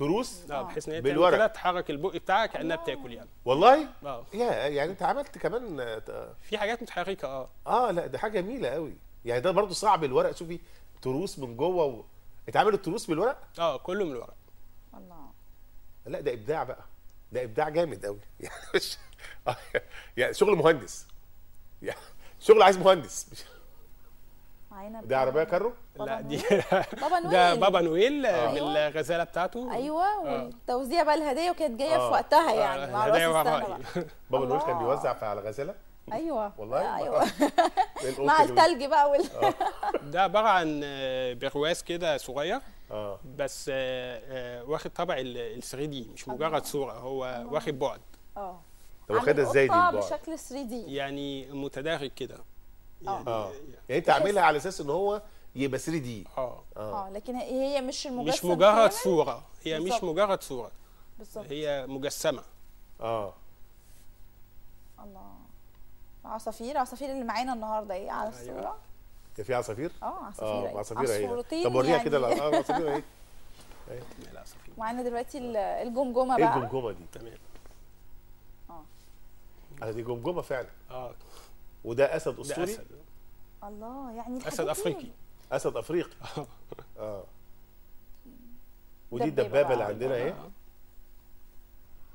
تروس آه. بحيث إن هي بالورق. تعمل كده تحرك البق بتاعها كانها بتاكل يعني. والله؟ آه. يا يعني أنت عملت كمان آه، في حاجات متحركة آه. آه لا ده حاجة جميلة قوي يعني ده برضو صعب الورق. شوفي تروس من جوه و... اتعمل التروس بالورق؟ آه كله من الورق. الله. لا ده إبداع بقى. ده إبداع جامد قوي <laughs> يعني مش آه، يعني شغل مهندس. يعني شغل عايز مهندس. مش- معانا ده عربية كارو؟ لا دي <laughs> بابا نويل. ده بابا نويل أيوة. بالغزاله بتاعته. أيوه والتوزيع بقى الهديه وكانت جاية آه. في وقتها آه، يعني. مع راس هدايا السنة ورا بقى. رأيي. <laughs> بابا نويل كان. بيوزع في على غزاله أيوه. والله؟ أيوه. <laughs> إيه القط مع التلج بقى وال... ده عبارة عن آه، برواز كده صغير. آه. بس آه، آه، واخد طبع ال 3 دي مش مجرد صورة هو واخد بعد. آه. طب واخدها إزاي دي بشكل 3 دي يعني متداخل كده. يعني. آه. يعني انت عاملها على أساس ان هو يبقى 3 دي. آه. آه. لكن هي مش المجسم مش مجرد. صورة. هي مش بالظبط. مجرد صورة. بالظبط. هي مجسمة. آه. الله. عصافير. عصافير اللي معانا النهارده إيه؟ على أيوة. الصورة؟ كان في عصافير؟ آه عصافير آه. عصافير اهي طب وريها كده. يعني. آه العصافير اهي معانا دلوقتي ال- الجمجمة إيه بقى. الجمجمة دي؟ تمام. آه. دي جمجمة فعلا. آه. وده أسد ده أسطوري؟ أسد. الله يعني أسد أفريقي. أسد أفريقي. <laughs> آه. ودي دبابة الدبابة اللي. عندنا اهي آه.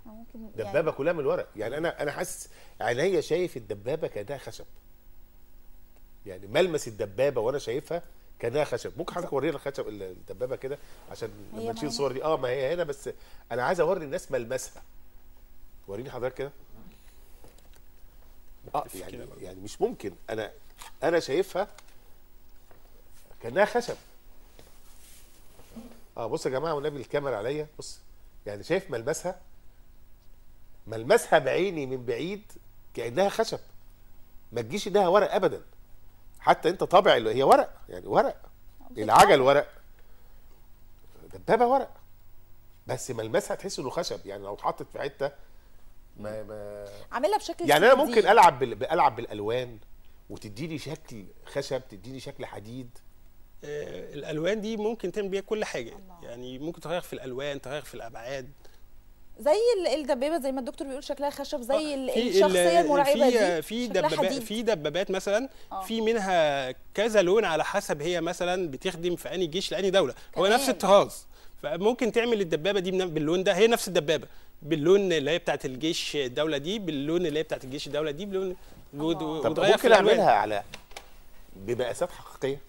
ممكن يعني دبابة كلها من الورق يعني أنا أنا حاسس عينيا شايف الدبابة كأنها خشب. يعني ملمس الدبابة وأنا شايفها كأنها خشب. ممكن حضرتك ورينا الخشب الدبابة كده عشان لما هنا. الصور دي آه ما هي هنا بس أنا عايز أوري الناس ملمسها. وريني حضرتك كده. آه لف يعني. يعني مش ممكن. أنا أنا شايفها كأنها خشب. آه بص يا جماعة والنبي الكاميرا عليا. بص يعني شايف ملمسها؟ ملمسها بعيني من بعيد كأنها خشب. ما تجيش إنها ورق ابدا. حتى أنت طابع اللي هي ورق يعني ورق. العجل ورق. دبابة ورق. بس ملمسها تحس إنه خشب. يعني لو اتحطت في حتة ما ما عاملها بشكل يعني أنا 3D. ممكن ألعب بال... العب بالألوان وتديني شكل خشب تديني شكل حديد آه، الألوان دي ممكن تعمل بيها كل حاجة الله. يعني ممكن تغير في الألوان تغير في الأبعاد زي ال- الدبابة زي ما الدكتور بيقول شكلها خشب زي في الشخصية ال- المرعبة في دي في دبابات حديد. في دبابات مثلا آه. في منها كذا لون على حسب هي مثلا بتخدم في أنهي جيش لاني دولة هو كمان. نفس الطراز فممكن تعمل الدبابة دي بن- باللون ده هي نفس الدبابة باللون اللي هي بتاعت الجيش الدولة دي باللون اللي هي بتاعت الجيش الدولة دي الله. طب ممكن. أعملها على بمقاسات حقيقية؟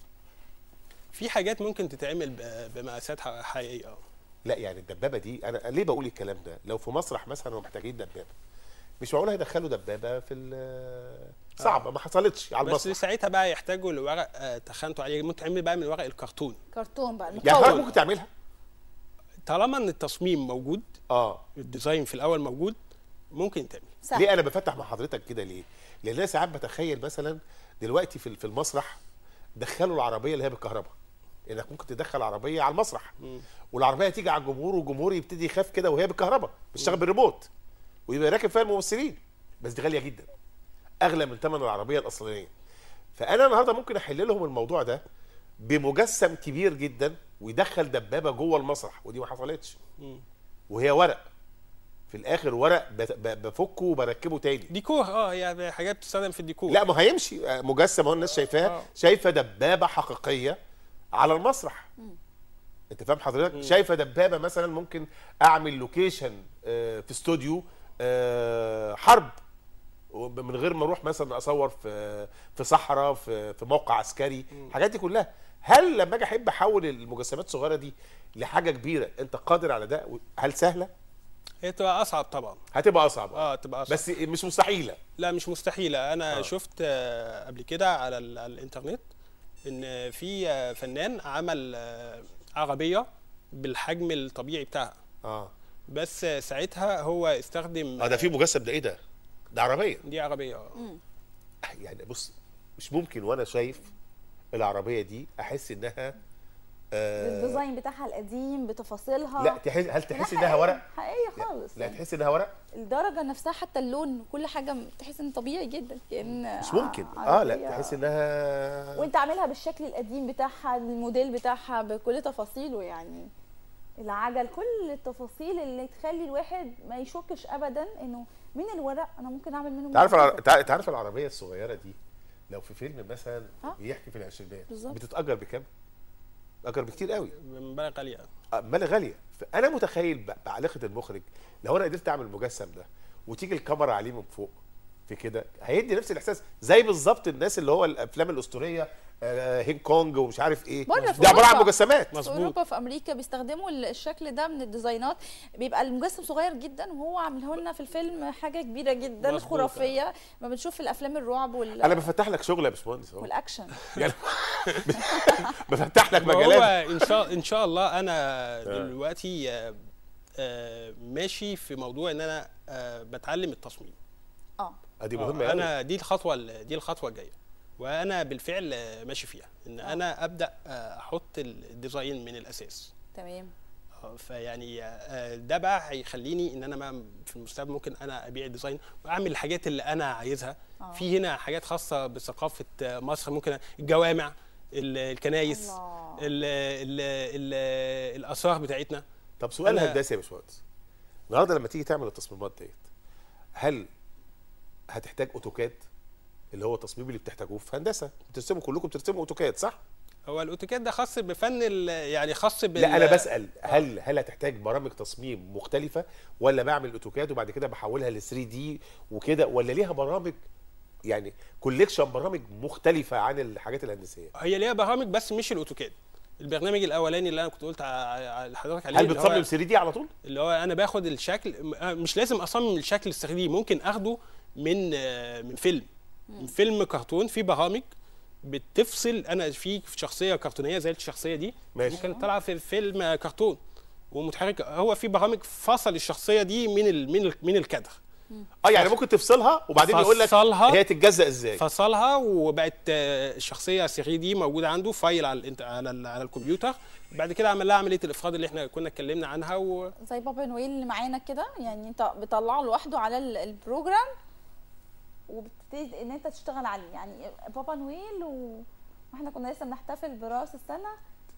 في حاجات ممكن تتعمل بمقاسات ح- حقيقية. آه. لا يعني الدبابة دي أنا ليه بقول الكلام ده؟ لو في مسرح مثلا ومحتاجين دبابة. مش معقول هيدخلوا دبابة في ال- صعبه ما حصلتش على بس المسرح. ساعتها بقى يحتاجوا لورق آه، تخنتوا عليه. ممكن تعمل بقى من ورق الكرتون. كرتون بقى يعني المكون ممكن تعملها؟ طالما إن التصميم موجود آه. الديزاين في الأول موجود ممكن تعمل سهل. ليه أنا بفتح مع حضرتك كده ليه؟ لأن أنا ساعات بتخيل مثلا دلوقتي في في المسرح دخلوا العربية اللي هي بالكهرباء. إنك ممكن تدخل عربية على المسرح. والعربية تيجي على الجمهور والجمهور يبتدي يخاف كده وهي بالكهرباء بتشتغل بالريموت. ويبقى راكب فيها الممثلين. بس دي غالية جدا. أغلى من ثمن العربية الأصلية. فأنا النهارده ممكن أحل لهم الموضوع ده بمجسم كبير جدا ويدخل دبابة جوه المسرح ودي ما حصلتش. وهي ورق. في الآخر ورق بفكه وبركبه تاني. ديكور آه هي حاجات بتستخدم في الديكور. لا ما هيمشي. آه، مجسم اهو الناس شايفاها آه. شايفة دبابة حقيقية على المسرح. أنت فاهم حضرتك؟ شايفة دبابة مثلا ممكن أعمل location آه، في استوديو حرب. وب- من غير ما أروح مثلا أصور في في صحراء في في موقع عسكري. الحاجات دي كلها. هل لما أجي احب احول المجسمات الصغيرة دي لحاجة كبيرة انت قادر على ده؟ هل سهلة؟ هي تبقى أصعب طبعا. هتبقى أصعب. آه تبقى أصعب. بس مش مستحيلة. لا مش مستحيلة. أنا آه. شفت آه، قبل كده على, ال- على الإنترنت إن في آه، فنان عمل آه، عربية بالحجم الطبيعي بتاعها. آه. بس ساعتها هو استخدم آه ده في مجسم ده إيه ده؟ ده عربية. دي عربية آه. يعني بص مش ممكن وأنا شايف العربية دي أحس إنها آه الديزاين بتاعها القديم بتفاصيلها. لا تحس هل تحس لا، إنها ورق؟ حقيقيه خالص. لا يعني تحس إنها ورق؟ الدرجة نفسها حتى اللون كل حاجة تحس إن طبيعي جدا كأن مش ممكن. آه لا. تحس إنها وأنت عاملها بالشكل القديم بتاعها الموديل بتاعها بكل تفاصيله يعني. العجل كل التفاصيل اللي تخلي الواحد ما يشكش ابدا إنه من الورق أنا ممكن أعمل منه تعرف تعرف العربية الصغيرة دي؟ لو في فيلم مثلا آه. بيحكي في العشرينات. بتتأجر بكام؟ بتتاجر بكتير قوي مبالغ غالية آه، مالها غالية فأنا متخيل بعلاقة المخرج لو أنا قدرت أعمل المجسم ده وتيجي الكاميرا عليه من فوق في كده هيدي نفس الإحساس زي بالظبط الناس اللي هو الأفلام الأسطورية كينج كونج ومش عارف إيه. ده عبارة عن أوروبا. مجسمات. في مظبوط. أوروبا في أمريكا بيستخدموا ال- الشكل ده من الديزاينات. بيبقى المجسم صغير جدا وهو عامله لنا في الفيلم حاجة كبيرة جدا مظبوط. خرافية. ما بنشوف في الأفلام الرعب وال... أنا بفتح لك شغل يا باشمهندس والأكشن. <laughs> <laughs> بفتح لك ما هو مجالات. إن شاء إن شاء الله أنا دلوقتي آه، آه، ماشي في موضوع إن أنا آه، بتعلم التصميم. آه. دي آه، مهمة أنا دي الخطوة ال- دي الخطوة الجاية. وأنا بالفعل ماشي فيها إن أنا أبدأ آه، أحط ال design من الأساس. تمام. آه، فيعني آه، ده بقى هيخليني إن أنا ما في المستقبل ممكن أنا أبيع ال design وأعمل الحاجات اللي أنا عايزها. آه. في هنا حاجات خاصة بثقافة مصر ممكن الجوامع ال- الكنايس. ال ال ال الآثار بتاعتنا. طب سؤال هندسي يا باشمهندس. النهارده لما تيجي تعمل التصميمات ديت هل هتحتاج أوتوكاد؟ اللي هو التصميم اللي بتحتاجوه في هندسة. بترسموا كلكم بترسموا أوتوكاد صح؟ هو الأوتوكاد ده خاص بفن ال- يعني خاص بال لا أنا بسأل هل هل هتحتاج برامج تصميم مختلفة ولا بعمل أوتوكاد وبعد كده بحولها ل 3D وكده ولا ليها برامج؟ يعني collection برامج مختلفة عن الحاجات الهندسية. هي ليها برامج بس مش الأوتوكاد. البرنامج الأولاني اللي أنا كنت قلت لحضرتك عليه هل بتصمم 3D على طول؟ اللي هو أنا باخد الشكل مش لازم أصمم الشكل 3D ممكن أخده من آه، من فيلم. فيلم كرتون في برامج بتفصل أنا في شخصية كرتونية زي الشخصية دي. ماشي. ممكن طالعه في فيلم كرتون ومتحرك. هو في برامج فصل الشخصية دي من ال من ال من الكادر. آه يعني ممكن تفصلها وبعدين يقول لك فصلها. هي تتجزأ إزاي. فصلها وبقت آه، الشخصيه 3D موجودة عنده file على على ال- على الكمبيوتر. بعد كده عمل لها عملية الافراد اللي إحنا كنا اتكلمنا عنها و... زي بابا نويل اللي معانا كده. يعني أنت بتطلعه لوحده على ال- ال program وبتبتدي إن أنت تشتغل عليه. يعني بابا نويل و... وإحنا كنا لسه بنحتفل برأس السنة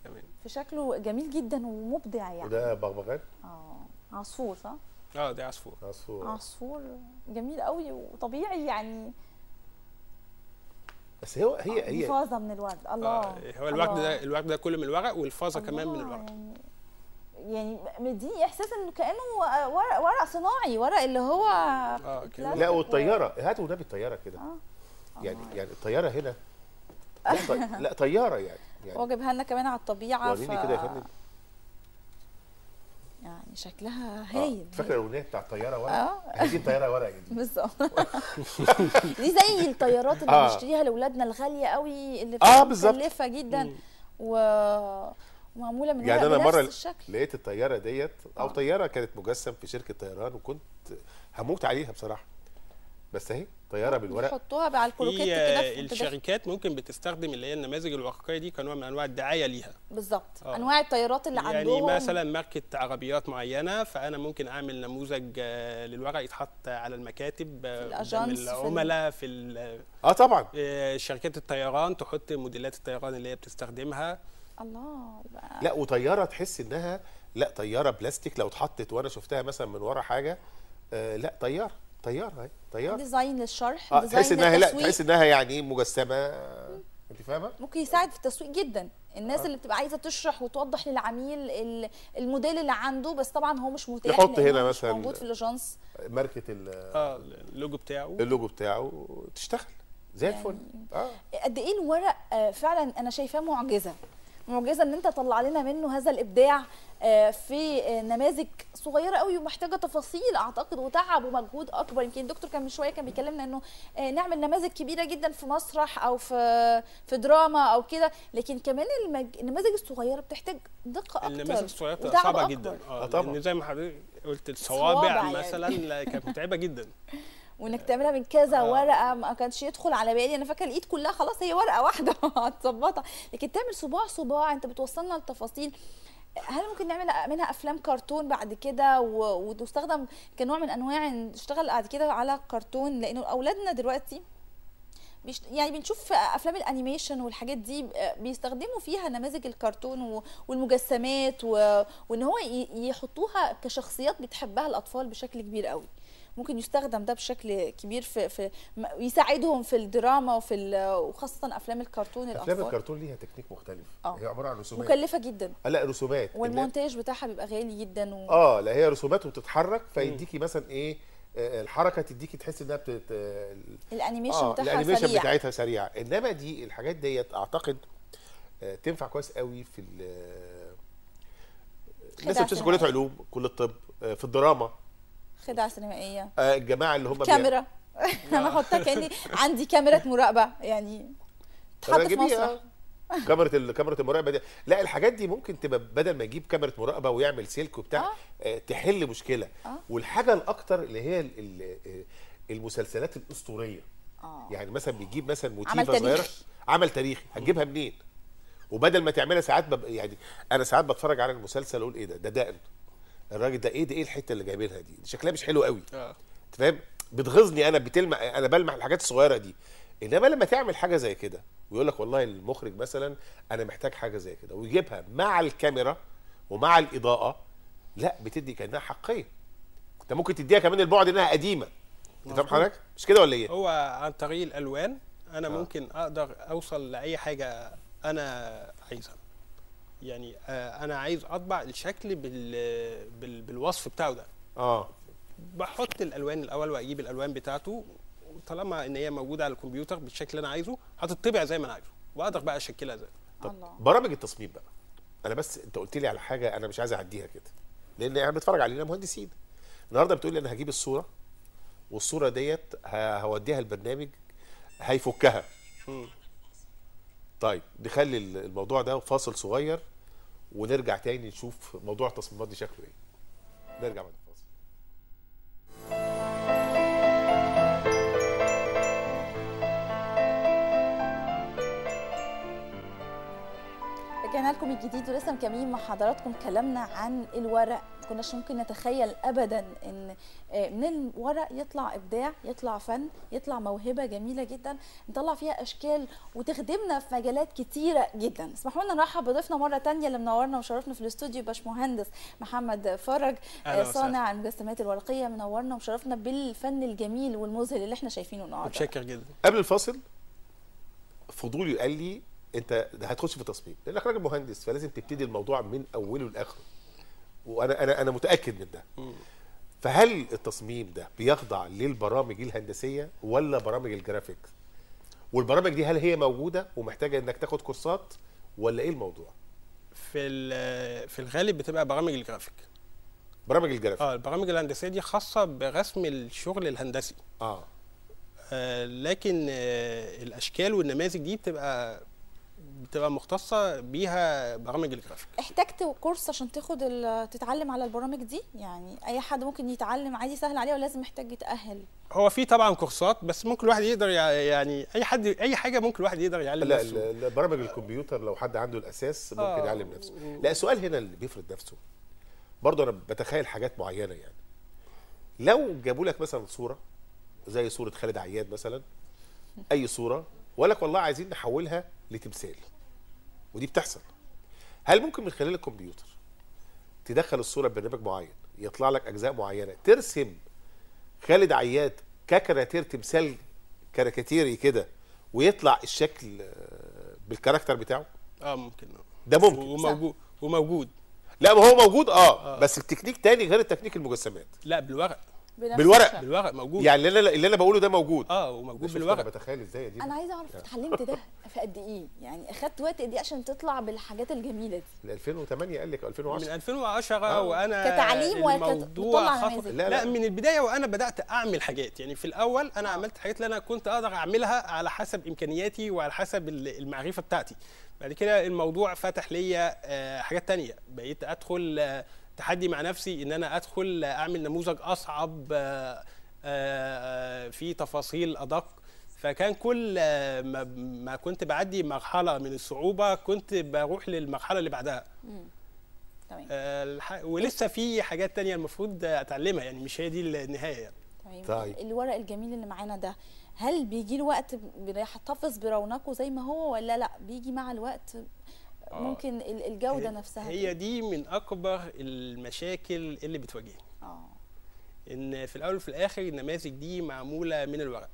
تمام. في شكله جميل جدا ومبدع يعني. وده بغبغان؟ آه عصفور صح؟ آه ده عصفور. عصفور. عصفور جميل قوي وطبيعي يعني. بس هو هي دي هي فازه من الورد. الله. آه هو الورد. ده الورد ده كله من الورق والفازة كمان من الورق. يعني يعني مديني إحساس إنه كأنه ورق ورق صناعي ورق اللي هو آه كده لا، والطيارة. هاتوا نبي الطياره كده. آه. يعني يعني الطيارة هنا. <laughs> لا, طي... لا طيارة يعني. هو يعني جايبها لنا كمان على الطبيعة وريني كده يا فندم. يعني شكلها آه، هايل فاكرة الأغنية بتاع الطياره ورق؟ آه. هي دي الطياره ورق <laughs> دي. بالظبط. <laughs> دي زي الطيارات اللي آه. بنشتريها لأولادنا الغالية قوي اللي آه،. مكلفه جدا. مم. و... ومعمولة من يعني أنا مرة الشكل. لقيت الطيارة ديت أو آه. طيارة كانت مجسم في شركة طيران وكنت هموت عليها بصراحة. بس أهي طيارة بالورق يحطوها بقى على الكروكيت في كده آه، في-. الشركات ممكن بتستخدم اللي هي النماذج الورقيه دي كنوع من أنواع الدعاية ليها. بالظبط. آه. أنواع الطيارات اللي يعني عندهم. مثلا ماركة عربيات معينة فأنا ممكن أعمل نموذج آه، للورق يتحط على المكاتب آه، قدام في ال- العملاء في ال- آه طبعا. آه، شركات الطيران تحط موديلات الطيران اللي هي بتستخدمها. الله يبقى لا وطيارة تحس إنها لا طيارة بلاستيك لو اتحطت وأنا شفتها مثلا من ورا حاجة آه لا طيارة طيارة أهي طيارة. design للشرح آه design تحس إنها لا. تحس إنها يعني إيه مجسمة آه، أنت فاهمة؟ ممكن يساعد في التسويق جدا. الناس اللي بتبقى عايزة تشرح وتوضح للعميل ال- الموديل اللي عنده بس طبعا هو مش متاح يحط هنا مثلا موجود في ال agence ماركة ال- آه اللوجو بتاعه. اللوجو بتاعه تشتغل زي الفل. آه. قد إيه الورق آه، فعلا أنا شايفاه معجزة. معجزة إن أنت طلع لنا منه هذا الإبداع آه، في آه، نماذج صغيرة قوي ومحتاجة تفاصيل أعتقد وتعب ومجهود أكبر يمكن الدكتور كان من شوية كان بيكلمنا إنه آه، نعمل نماذج كبيرة جدا في مسرح أو في في دراما أو كده لكن كمان المج... النماذج الصغيرة بتحتاج دقة أكتر النماذج الصغيرة صعبة أكبر. جدا آه، آه طبعا. لأن زي ما حضرتك قلت صوابع الصوابع يعني. مثلا لا، كانت متعبه جدا <laughs> وإنك تعملها من كذا آه. ورقة ما كانش يدخل على بالي أنا فاكرة الإيد كلها خلاص هي ورقة واحدة <laughs> هتظبطها لكن تعمل صباع صباع أنت بتوصلنا لتفاصيل هل ممكن نعمل منها أفلام كرتون بعد كده وتستخدم كنوع من أنواع نشتغل بعد كده على كرتون لأنه أولادنا دلوقتي بيشت... يعني بنشوف أفلام الأنيميشن والحاجات دي آه، بيستخدموا فيها نماذج الكرتون. والمجسمات و... وإن هو. يحطوها كشخصيات بتحبها الأطفال بشكل كبير قوي ممكن يستخدم ده بشكل كبير في في يساعدهم في الدراما وفي. وخاصة أفلام الكرتون أفلام الأطفال. الكرتون ليها تكنيك مختلف. آه. هي عبارة عن رسومات. مكلفة جدا. آه، لا رسومات. والمونتاج بتاعها بيبقى غالي جدا و... آه لا هي رسومات وبتتحرك فيديكي مثلا إيه آه، الحركة تديكي تحس إنها بتت... آه، ال animation آه بتاعها ال animation سريع. بتاعتها سريعة. إنما دي الحاجات ديت أعتقد آه، تنفع كويس قوي في ال- آه، الناس اللي بتدرس كلية. علوم كلية طب آه، في الدراما. خدعة سينمائية آه، الجماعة اللي هم كاميرا أنا احطها كأني عندي كاميرا مراقبة يعني تحط في آه. كاميرا كاميرا المراقبة دي لا الحاجات دي ممكن تبقى بدل ما يجيب كاميرا مراقبة ويعمل سلك وبتاع آه. آه. تحل مشكلة آه. والحاجة الأكتر اللي هي ال- ال- آه، المسلسلات الأسطورية آه يعني مثلا بيجيب مثلا عمل موتيفه. صغيرة عمل تاريخي هتجيبها منين وبدل ما تعملها ساعات بب... يعني أنا ساعات بتفرج على المسلسل أقول إيه ده ده دقن الراجل ده إيه ده؟ إيه الحتة اللي جايبينها دي؟ شكلها مش حلو قوي. آه. انت فاهم؟ بتغيظني أنا بتلمع أنا بلمح الحاجات الصغيرة دي. انما لما تعمل حاجة زي كده ويقول لك والله المخرج مثلا أنا محتاج حاجة زي كده ويجيبها مع الكاميرا ومع الإضاءة لا بتدي كأنها حقيقيه انت ممكن تديها كمان البعد إنها قديمة. انت فاهم حضرتك؟ مش كده ولا إيه؟ هو عن طريق الألوان أنا آه. ممكن أقدر أوصل لأي حاجة أنا عايزها. يعني آه، أنا عايز أطبع الشكل بال... بال... بالوصف بتاعه ده. آه. بحط الألوان الأول وأجيب الألوان بتاعته. طالما إن هي موجودة على الكمبيوتر بالشكل اللي أنا عايزه هتطبع زي ما أنا عايزه وأقدر بقى أشكلها زي طب الله. برامج التصميم بقى. أنا بس أنت قلت لي على حاجة أنا مش عايز أعديها كده. لأن إحنا بنتفرج علينا مهندسين. النهارده بتقول لي أنا هجيب الصورة والصورة ديت ه- هوديها البرنامج هيفكها. طيب نخلي ال- الموضوع ده فاصل صغير ونرجع تاني نشوف موضوع التصميمات دي شكله إيه. نرجع بعد رجعنا لكم من جديد ولسه مكملين مع حضراتكم كلامنا عن الورق. ما كناش ممكن نتخيل ابدا إن آه، من الورق يطلع إبداع يطلع فن يطلع موهبة جميلة جدا نطلع فيها أشكال وتخدمنا في مجالات كتيرة جدا. اسمحوا لنا نرحب بضيفنا مرة تانية اللي منورنا وشرفنا في الاستوديو باشمهندس محمد فرج أهلا آه، وسهلا. صانع المجسمات الورقية. منورنا وشرفنا بالفن الجميل والمذهل اللي إحنا شايفينه النهارده. متشكر جدا. قبل الفاصل فضولي قال لي انت ده هتخش في التصميم لانك راجل مهندس فلازم تبتدي الموضوع من أوله لآخره. وأنا أنا أنا متأكد من ده. فهل التصميم ده بيخضع للبرامج الهندسية ولا برامج الجرافيك والبرامج دي هل هي موجودة ومحتاجة إنك تاخد كورسات ولا إيه الموضوع؟ في ال- في الغالب بتبقى برامج الجرافيك. برامج الجرافيك. آه البرامج الهندسية دي خاصة برسم الشغل الهندسي. آه. آه لكن آه الأشكال والنماذج دي بتبقى بتبقى مختصة بيها برامج الجرافيك. احتجت كورس عشان تاخد ال- تتعلم على البرامج دي؟ يعني أي حد ممكن يتعلم عادي سهل عليه ولا لازم محتاج يتأهل. هو في طبعا كورسات بس ممكن الواحد يقدر يع- يعني أي حد أي حاجة ممكن الواحد يقدر يعلم لا نفسه. لا- لا، برامج الكمبيوتر لو حد عنده الأساس ممكن آه. يعلم نفسه. لا السؤال هنا اللي بيفرض نفسه. برضه أنا بتخيل حاجات معينة يعني. لو جابوا لك مثلا صورة زي صورة خالد عياد مثلا أي صورة وقال لك والله عايزين نحولها لتمثال. ودي بتحصل. هل ممكن من خلال الكمبيوتر تدخل الصورة ببرنامج معين يطلع لك أجزاء معينة ترسم خالد عياد ككاريكاتير تمثال كاريكاتيري كده ويطلع الشكل آه، بال character بتاعه؟ آه ممكن. ده ممكن. وموجود وموجود. لا ما هو موجود آه. بس التكنيك تاني غير التكنيك المجسمات. لا بالورق. بالورق. بالورق موجود. يعني اللي أنا اللي أنا بقوله ده موجود. آه وموجود شفت أنا بالورق. بتخيل إزاي دي أنا عايزة أعرف اتعلمت ده في قد إيه؟ يعني أخدت وقت قد إيه عشان تطلع بالحاجات الجميلة دي؟ من 2008 قال لك من 2010 2010 آه. وأنا كتعليم بتطلع خطوة-؟ لا، لا, لا. من البداية وأنا بدأت أعمل حاجات. يعني في الأول أنا عملت حاجات اللي أنا كنت أقدر أعملها على حسب إمكانياتي وعلى حسب ال- المعرفة بتاعتي. بعد كده الموضوع فتح ليا آه، حاجات تانية. بقيت أدخل آه، تحدي مع نفسي إن أنا أدخل أعمل نموذج أصعب آه، آه، في تفاصيل أدق. فكان كل ما ما كنت بعدي مرحلة من الصعوبة كنت بروح للمرحلة اللي بعدها. تمام. آه، ولسه في حاجات تانية المفروض أتعلمها يعني مش هي دي النهاية. يعني. تمام. طيب. الورق الجميل اللي معانا ده هل بيجي له وقت بيحتفظ برونقه زي ما هو ولا لأ؟ بيجي مع الوقت ممكن ال- الجودة هي- نفسها هي دي من أكبر المشاكل اللي بتواجهني. آه. إن في الأول وفي الآخر النماذج دي معمولة من الورق.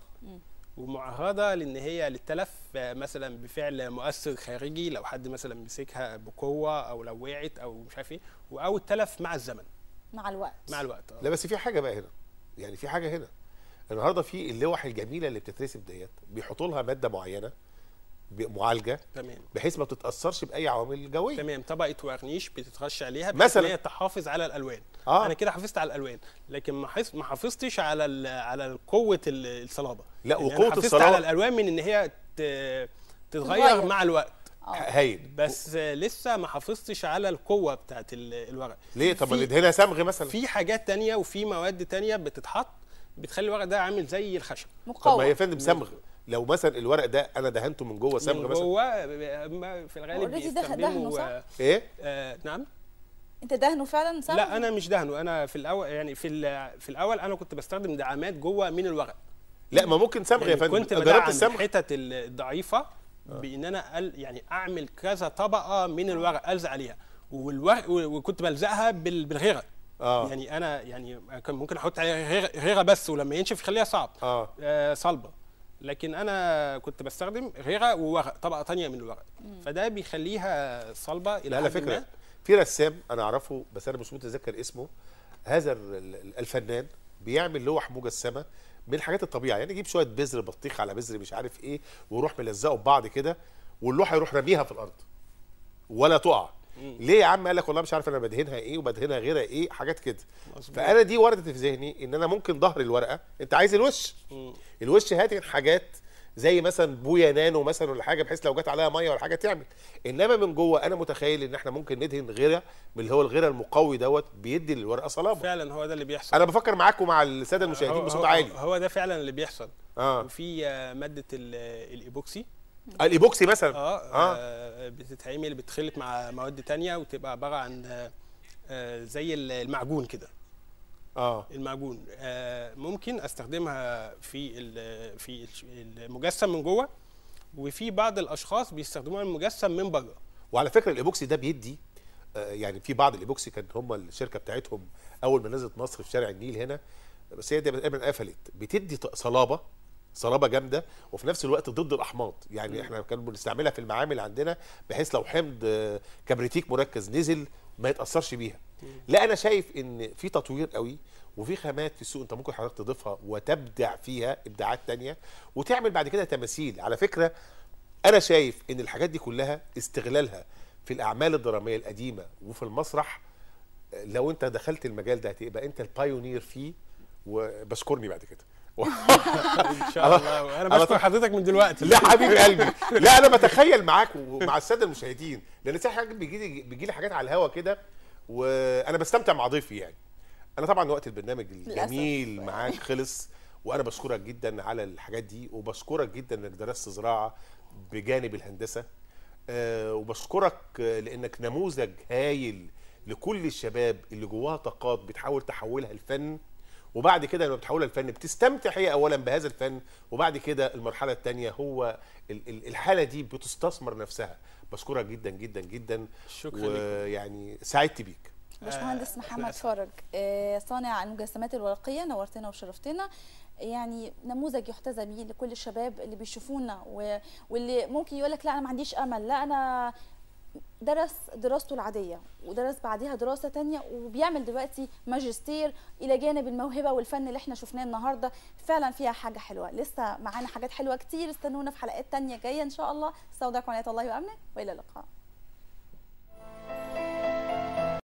ومعرضه لإن هي للتلف آه، مثلا بفعل مؤثر خارجي لو حد مثلا مسكها بقوة أو لو وقعت أو مش عارف إيه أو التلف مع الزمن. مع الوقت. مع الوقت آه. لا بس في حاجة بقى هنا. يعني في حاجة هنا. النهارده في اللوح الجميلة اللي بتترسم ديت بيحطوا لها مادة معينة معالجة تمام. بحيث ما تتأثرش بأي عوامل جوية. تمام. طبقة ورنيش بتترش عليها بحيث مثلاً. إن هي تحافظ على الألوان. آه. أنا كده حافظت على الألوان لكن ما ما حافظتش على ال- على قوة ال- الصلابة. لا، يعني أنا وقوة حافظت الصلابة- على الألوان من إن هي تتغير. مع الوقت. هايل. بس لسه ما حافظتش على القوة بتاعت ال- الورق. ليه؟ طب ندهنها صمغ مثلا. في حاجات تانية وفي مواد تانية بتتحط بتخلي الورق ده عامل زي الخشب. طب مقاوم ما هي يا فندم صمغ لو مثلا الورق ده أنا دهنته من جوه من مثلا. جوه أما في الغالب بيستخدموا؟ آه، إيه؟ آه نعم. أنت دهنه فعلا صح لا أنا مش دهنه. أنا في الأول يعني في ال- في الأول أنا كنت بستخدم دعامات جوه من الورق. لا ما ممكن يا يعني فندم. كنت جربت بدعم الصمغ الحتت الضعيفة بإن أنا يعني أعمل كذا طبقة من الورق ألزق عليها. والورق وكنت بلزقها بال- بالغيرة. آه. يعني أنا يعني كان ممكن أحط عليها غيره- بس ولما ينشف يخليها صعب. آه. آه صلبة. لكن أنا كنت بستخدم غيرة وورق طبقة تانية من الورق. فده بيخليها صلبة إلى على فكرة. في رسام أنا أعرفه بس أنا مش متذكر اسمه. هذا ال- ال- الفنان بيعمل لوح مجسمة من حاجات الطبيعه يعني يجيب شوية بذر بطيخ على بذر مش عارف إيه ويروح ملزقه ببعض كده واللوحة يروح راميها في الأرض. ولا تقع. ليه يا عم؟ قال لك والله مش عارف أنا بدهنها إيه وبدهنها غيرها إيه حاجات كده. فانا دي وردت في ذهني ان أنا ممكن ظهر الورقة. انت عايز الوش. مم. الوش هات حاجات زي مثلا بويا نانو مثلا ولا حاجة بحيث لو جت عليها مية ولا حاجة تعمل. انما من جوه أنا متخيل ان إحنا ممكن ندهن غيره اللي هو الغيرة المقوي دوت بيدي للورقه صلابة. فعلا هو ده اللي بيحصل. أنا بفكر معاكم مع السادة المشاهدين بصوت عالي. هو ده فعلا اللي بيحصل. آه. وفي آه، مادة ال- ال epoxy. ال epoxy مثلا. آه, آه. آه بتتعمل بتخلط مع مواد تانية وتبقى عبارة عن آه، آه زي ال- المعجون كده. آه. المعجون آه ممكن أستخدمها في في المجسم من جوه وفي بعض الأشخاص بيستخدموها المجسم من بره. وعلى فكرة الإيبوكسي ده بيدي آه، يعني في بعض الإيبوكسي كان هم الشركة بتاعتهم أول ما نزلت مصر في شارع النيل هنا بس هي دي تقريبا قفلت بتدي صلابة. صلابة جامدة وفي نفس الوقت ضد الأحماض. يعني إحنا كنا بنستعملها في المعامل عندنا بحيث لو حمض آه، كبريتيك مركز نزل ما يتأثرش بيها. لا أنا شايف إن في تطوير قوي وفي خامات في السوق أنت ممكن حضرتك تضيفها وتبدع فيها إبداعات تانية وتعمل بعد كده تماثيل. على فكرة أنا شايف إن الحاجات دي كلها استغلالها في الأعمال الدرامية القديمة وفي المسرح لو أنت دخلت المجال ده هتبقى أنت البايونير فيه وبشكرني بعد كده. إن شاء الله. وأنا أنا بشكر حضرتك من دلوقتي. لا حبيب قلبي. <laughs> لا أنا بتخيل معاك ومع السادة المشاهدين لأن ساعات حاجات بيجي لي بيجي لي حاجات على الهوا كده وأنا بستمتع مع ضيفي يعني. أنا طبعا وقت البرنامج الجميل. معاك خلص وأنا بشكرك جدا على الحاجات دي وبشكرك جدا إنك درست زراعة بجانب الهندسة. آه، وبشكرك لإنك نموذج هايل لكل الشباب اللي جواها طاقات بتحاول تحولها لفن. وبعد كده لما بتحولها لفن بتستمتع هي اولا بهذا الفن وبعد كده المرحلة الثانية هو ال- ال- الحالة دي بتستثمر نفسها. بشكرك جدا جدا جدا. شكرا. ويعني سعدت بيك. باشمهندس آه، محمد فرج آه، صانع المجسمات الورقية نورتنا وشرفتنا. يعني نموذج يحتذى بيه لكل الشباب اللي بيشوفونا واللي ممكن يقول لك لا أنا ما عنديش أمل لا أنا درس دراسته العادية ودرس بعديها دراسة تانية وبيعمل دلوقتي ماجستير إلى جانب الموهبة والفن اللي إحنا شفناه النهارده. فعلا فيها حاجة حلوة. لسه معانا حاجات حلوة كتير استنونا في حلقات تانية جاية إن شاء الله. استودعكم عناية الله وأمنه وإلى اللقاء.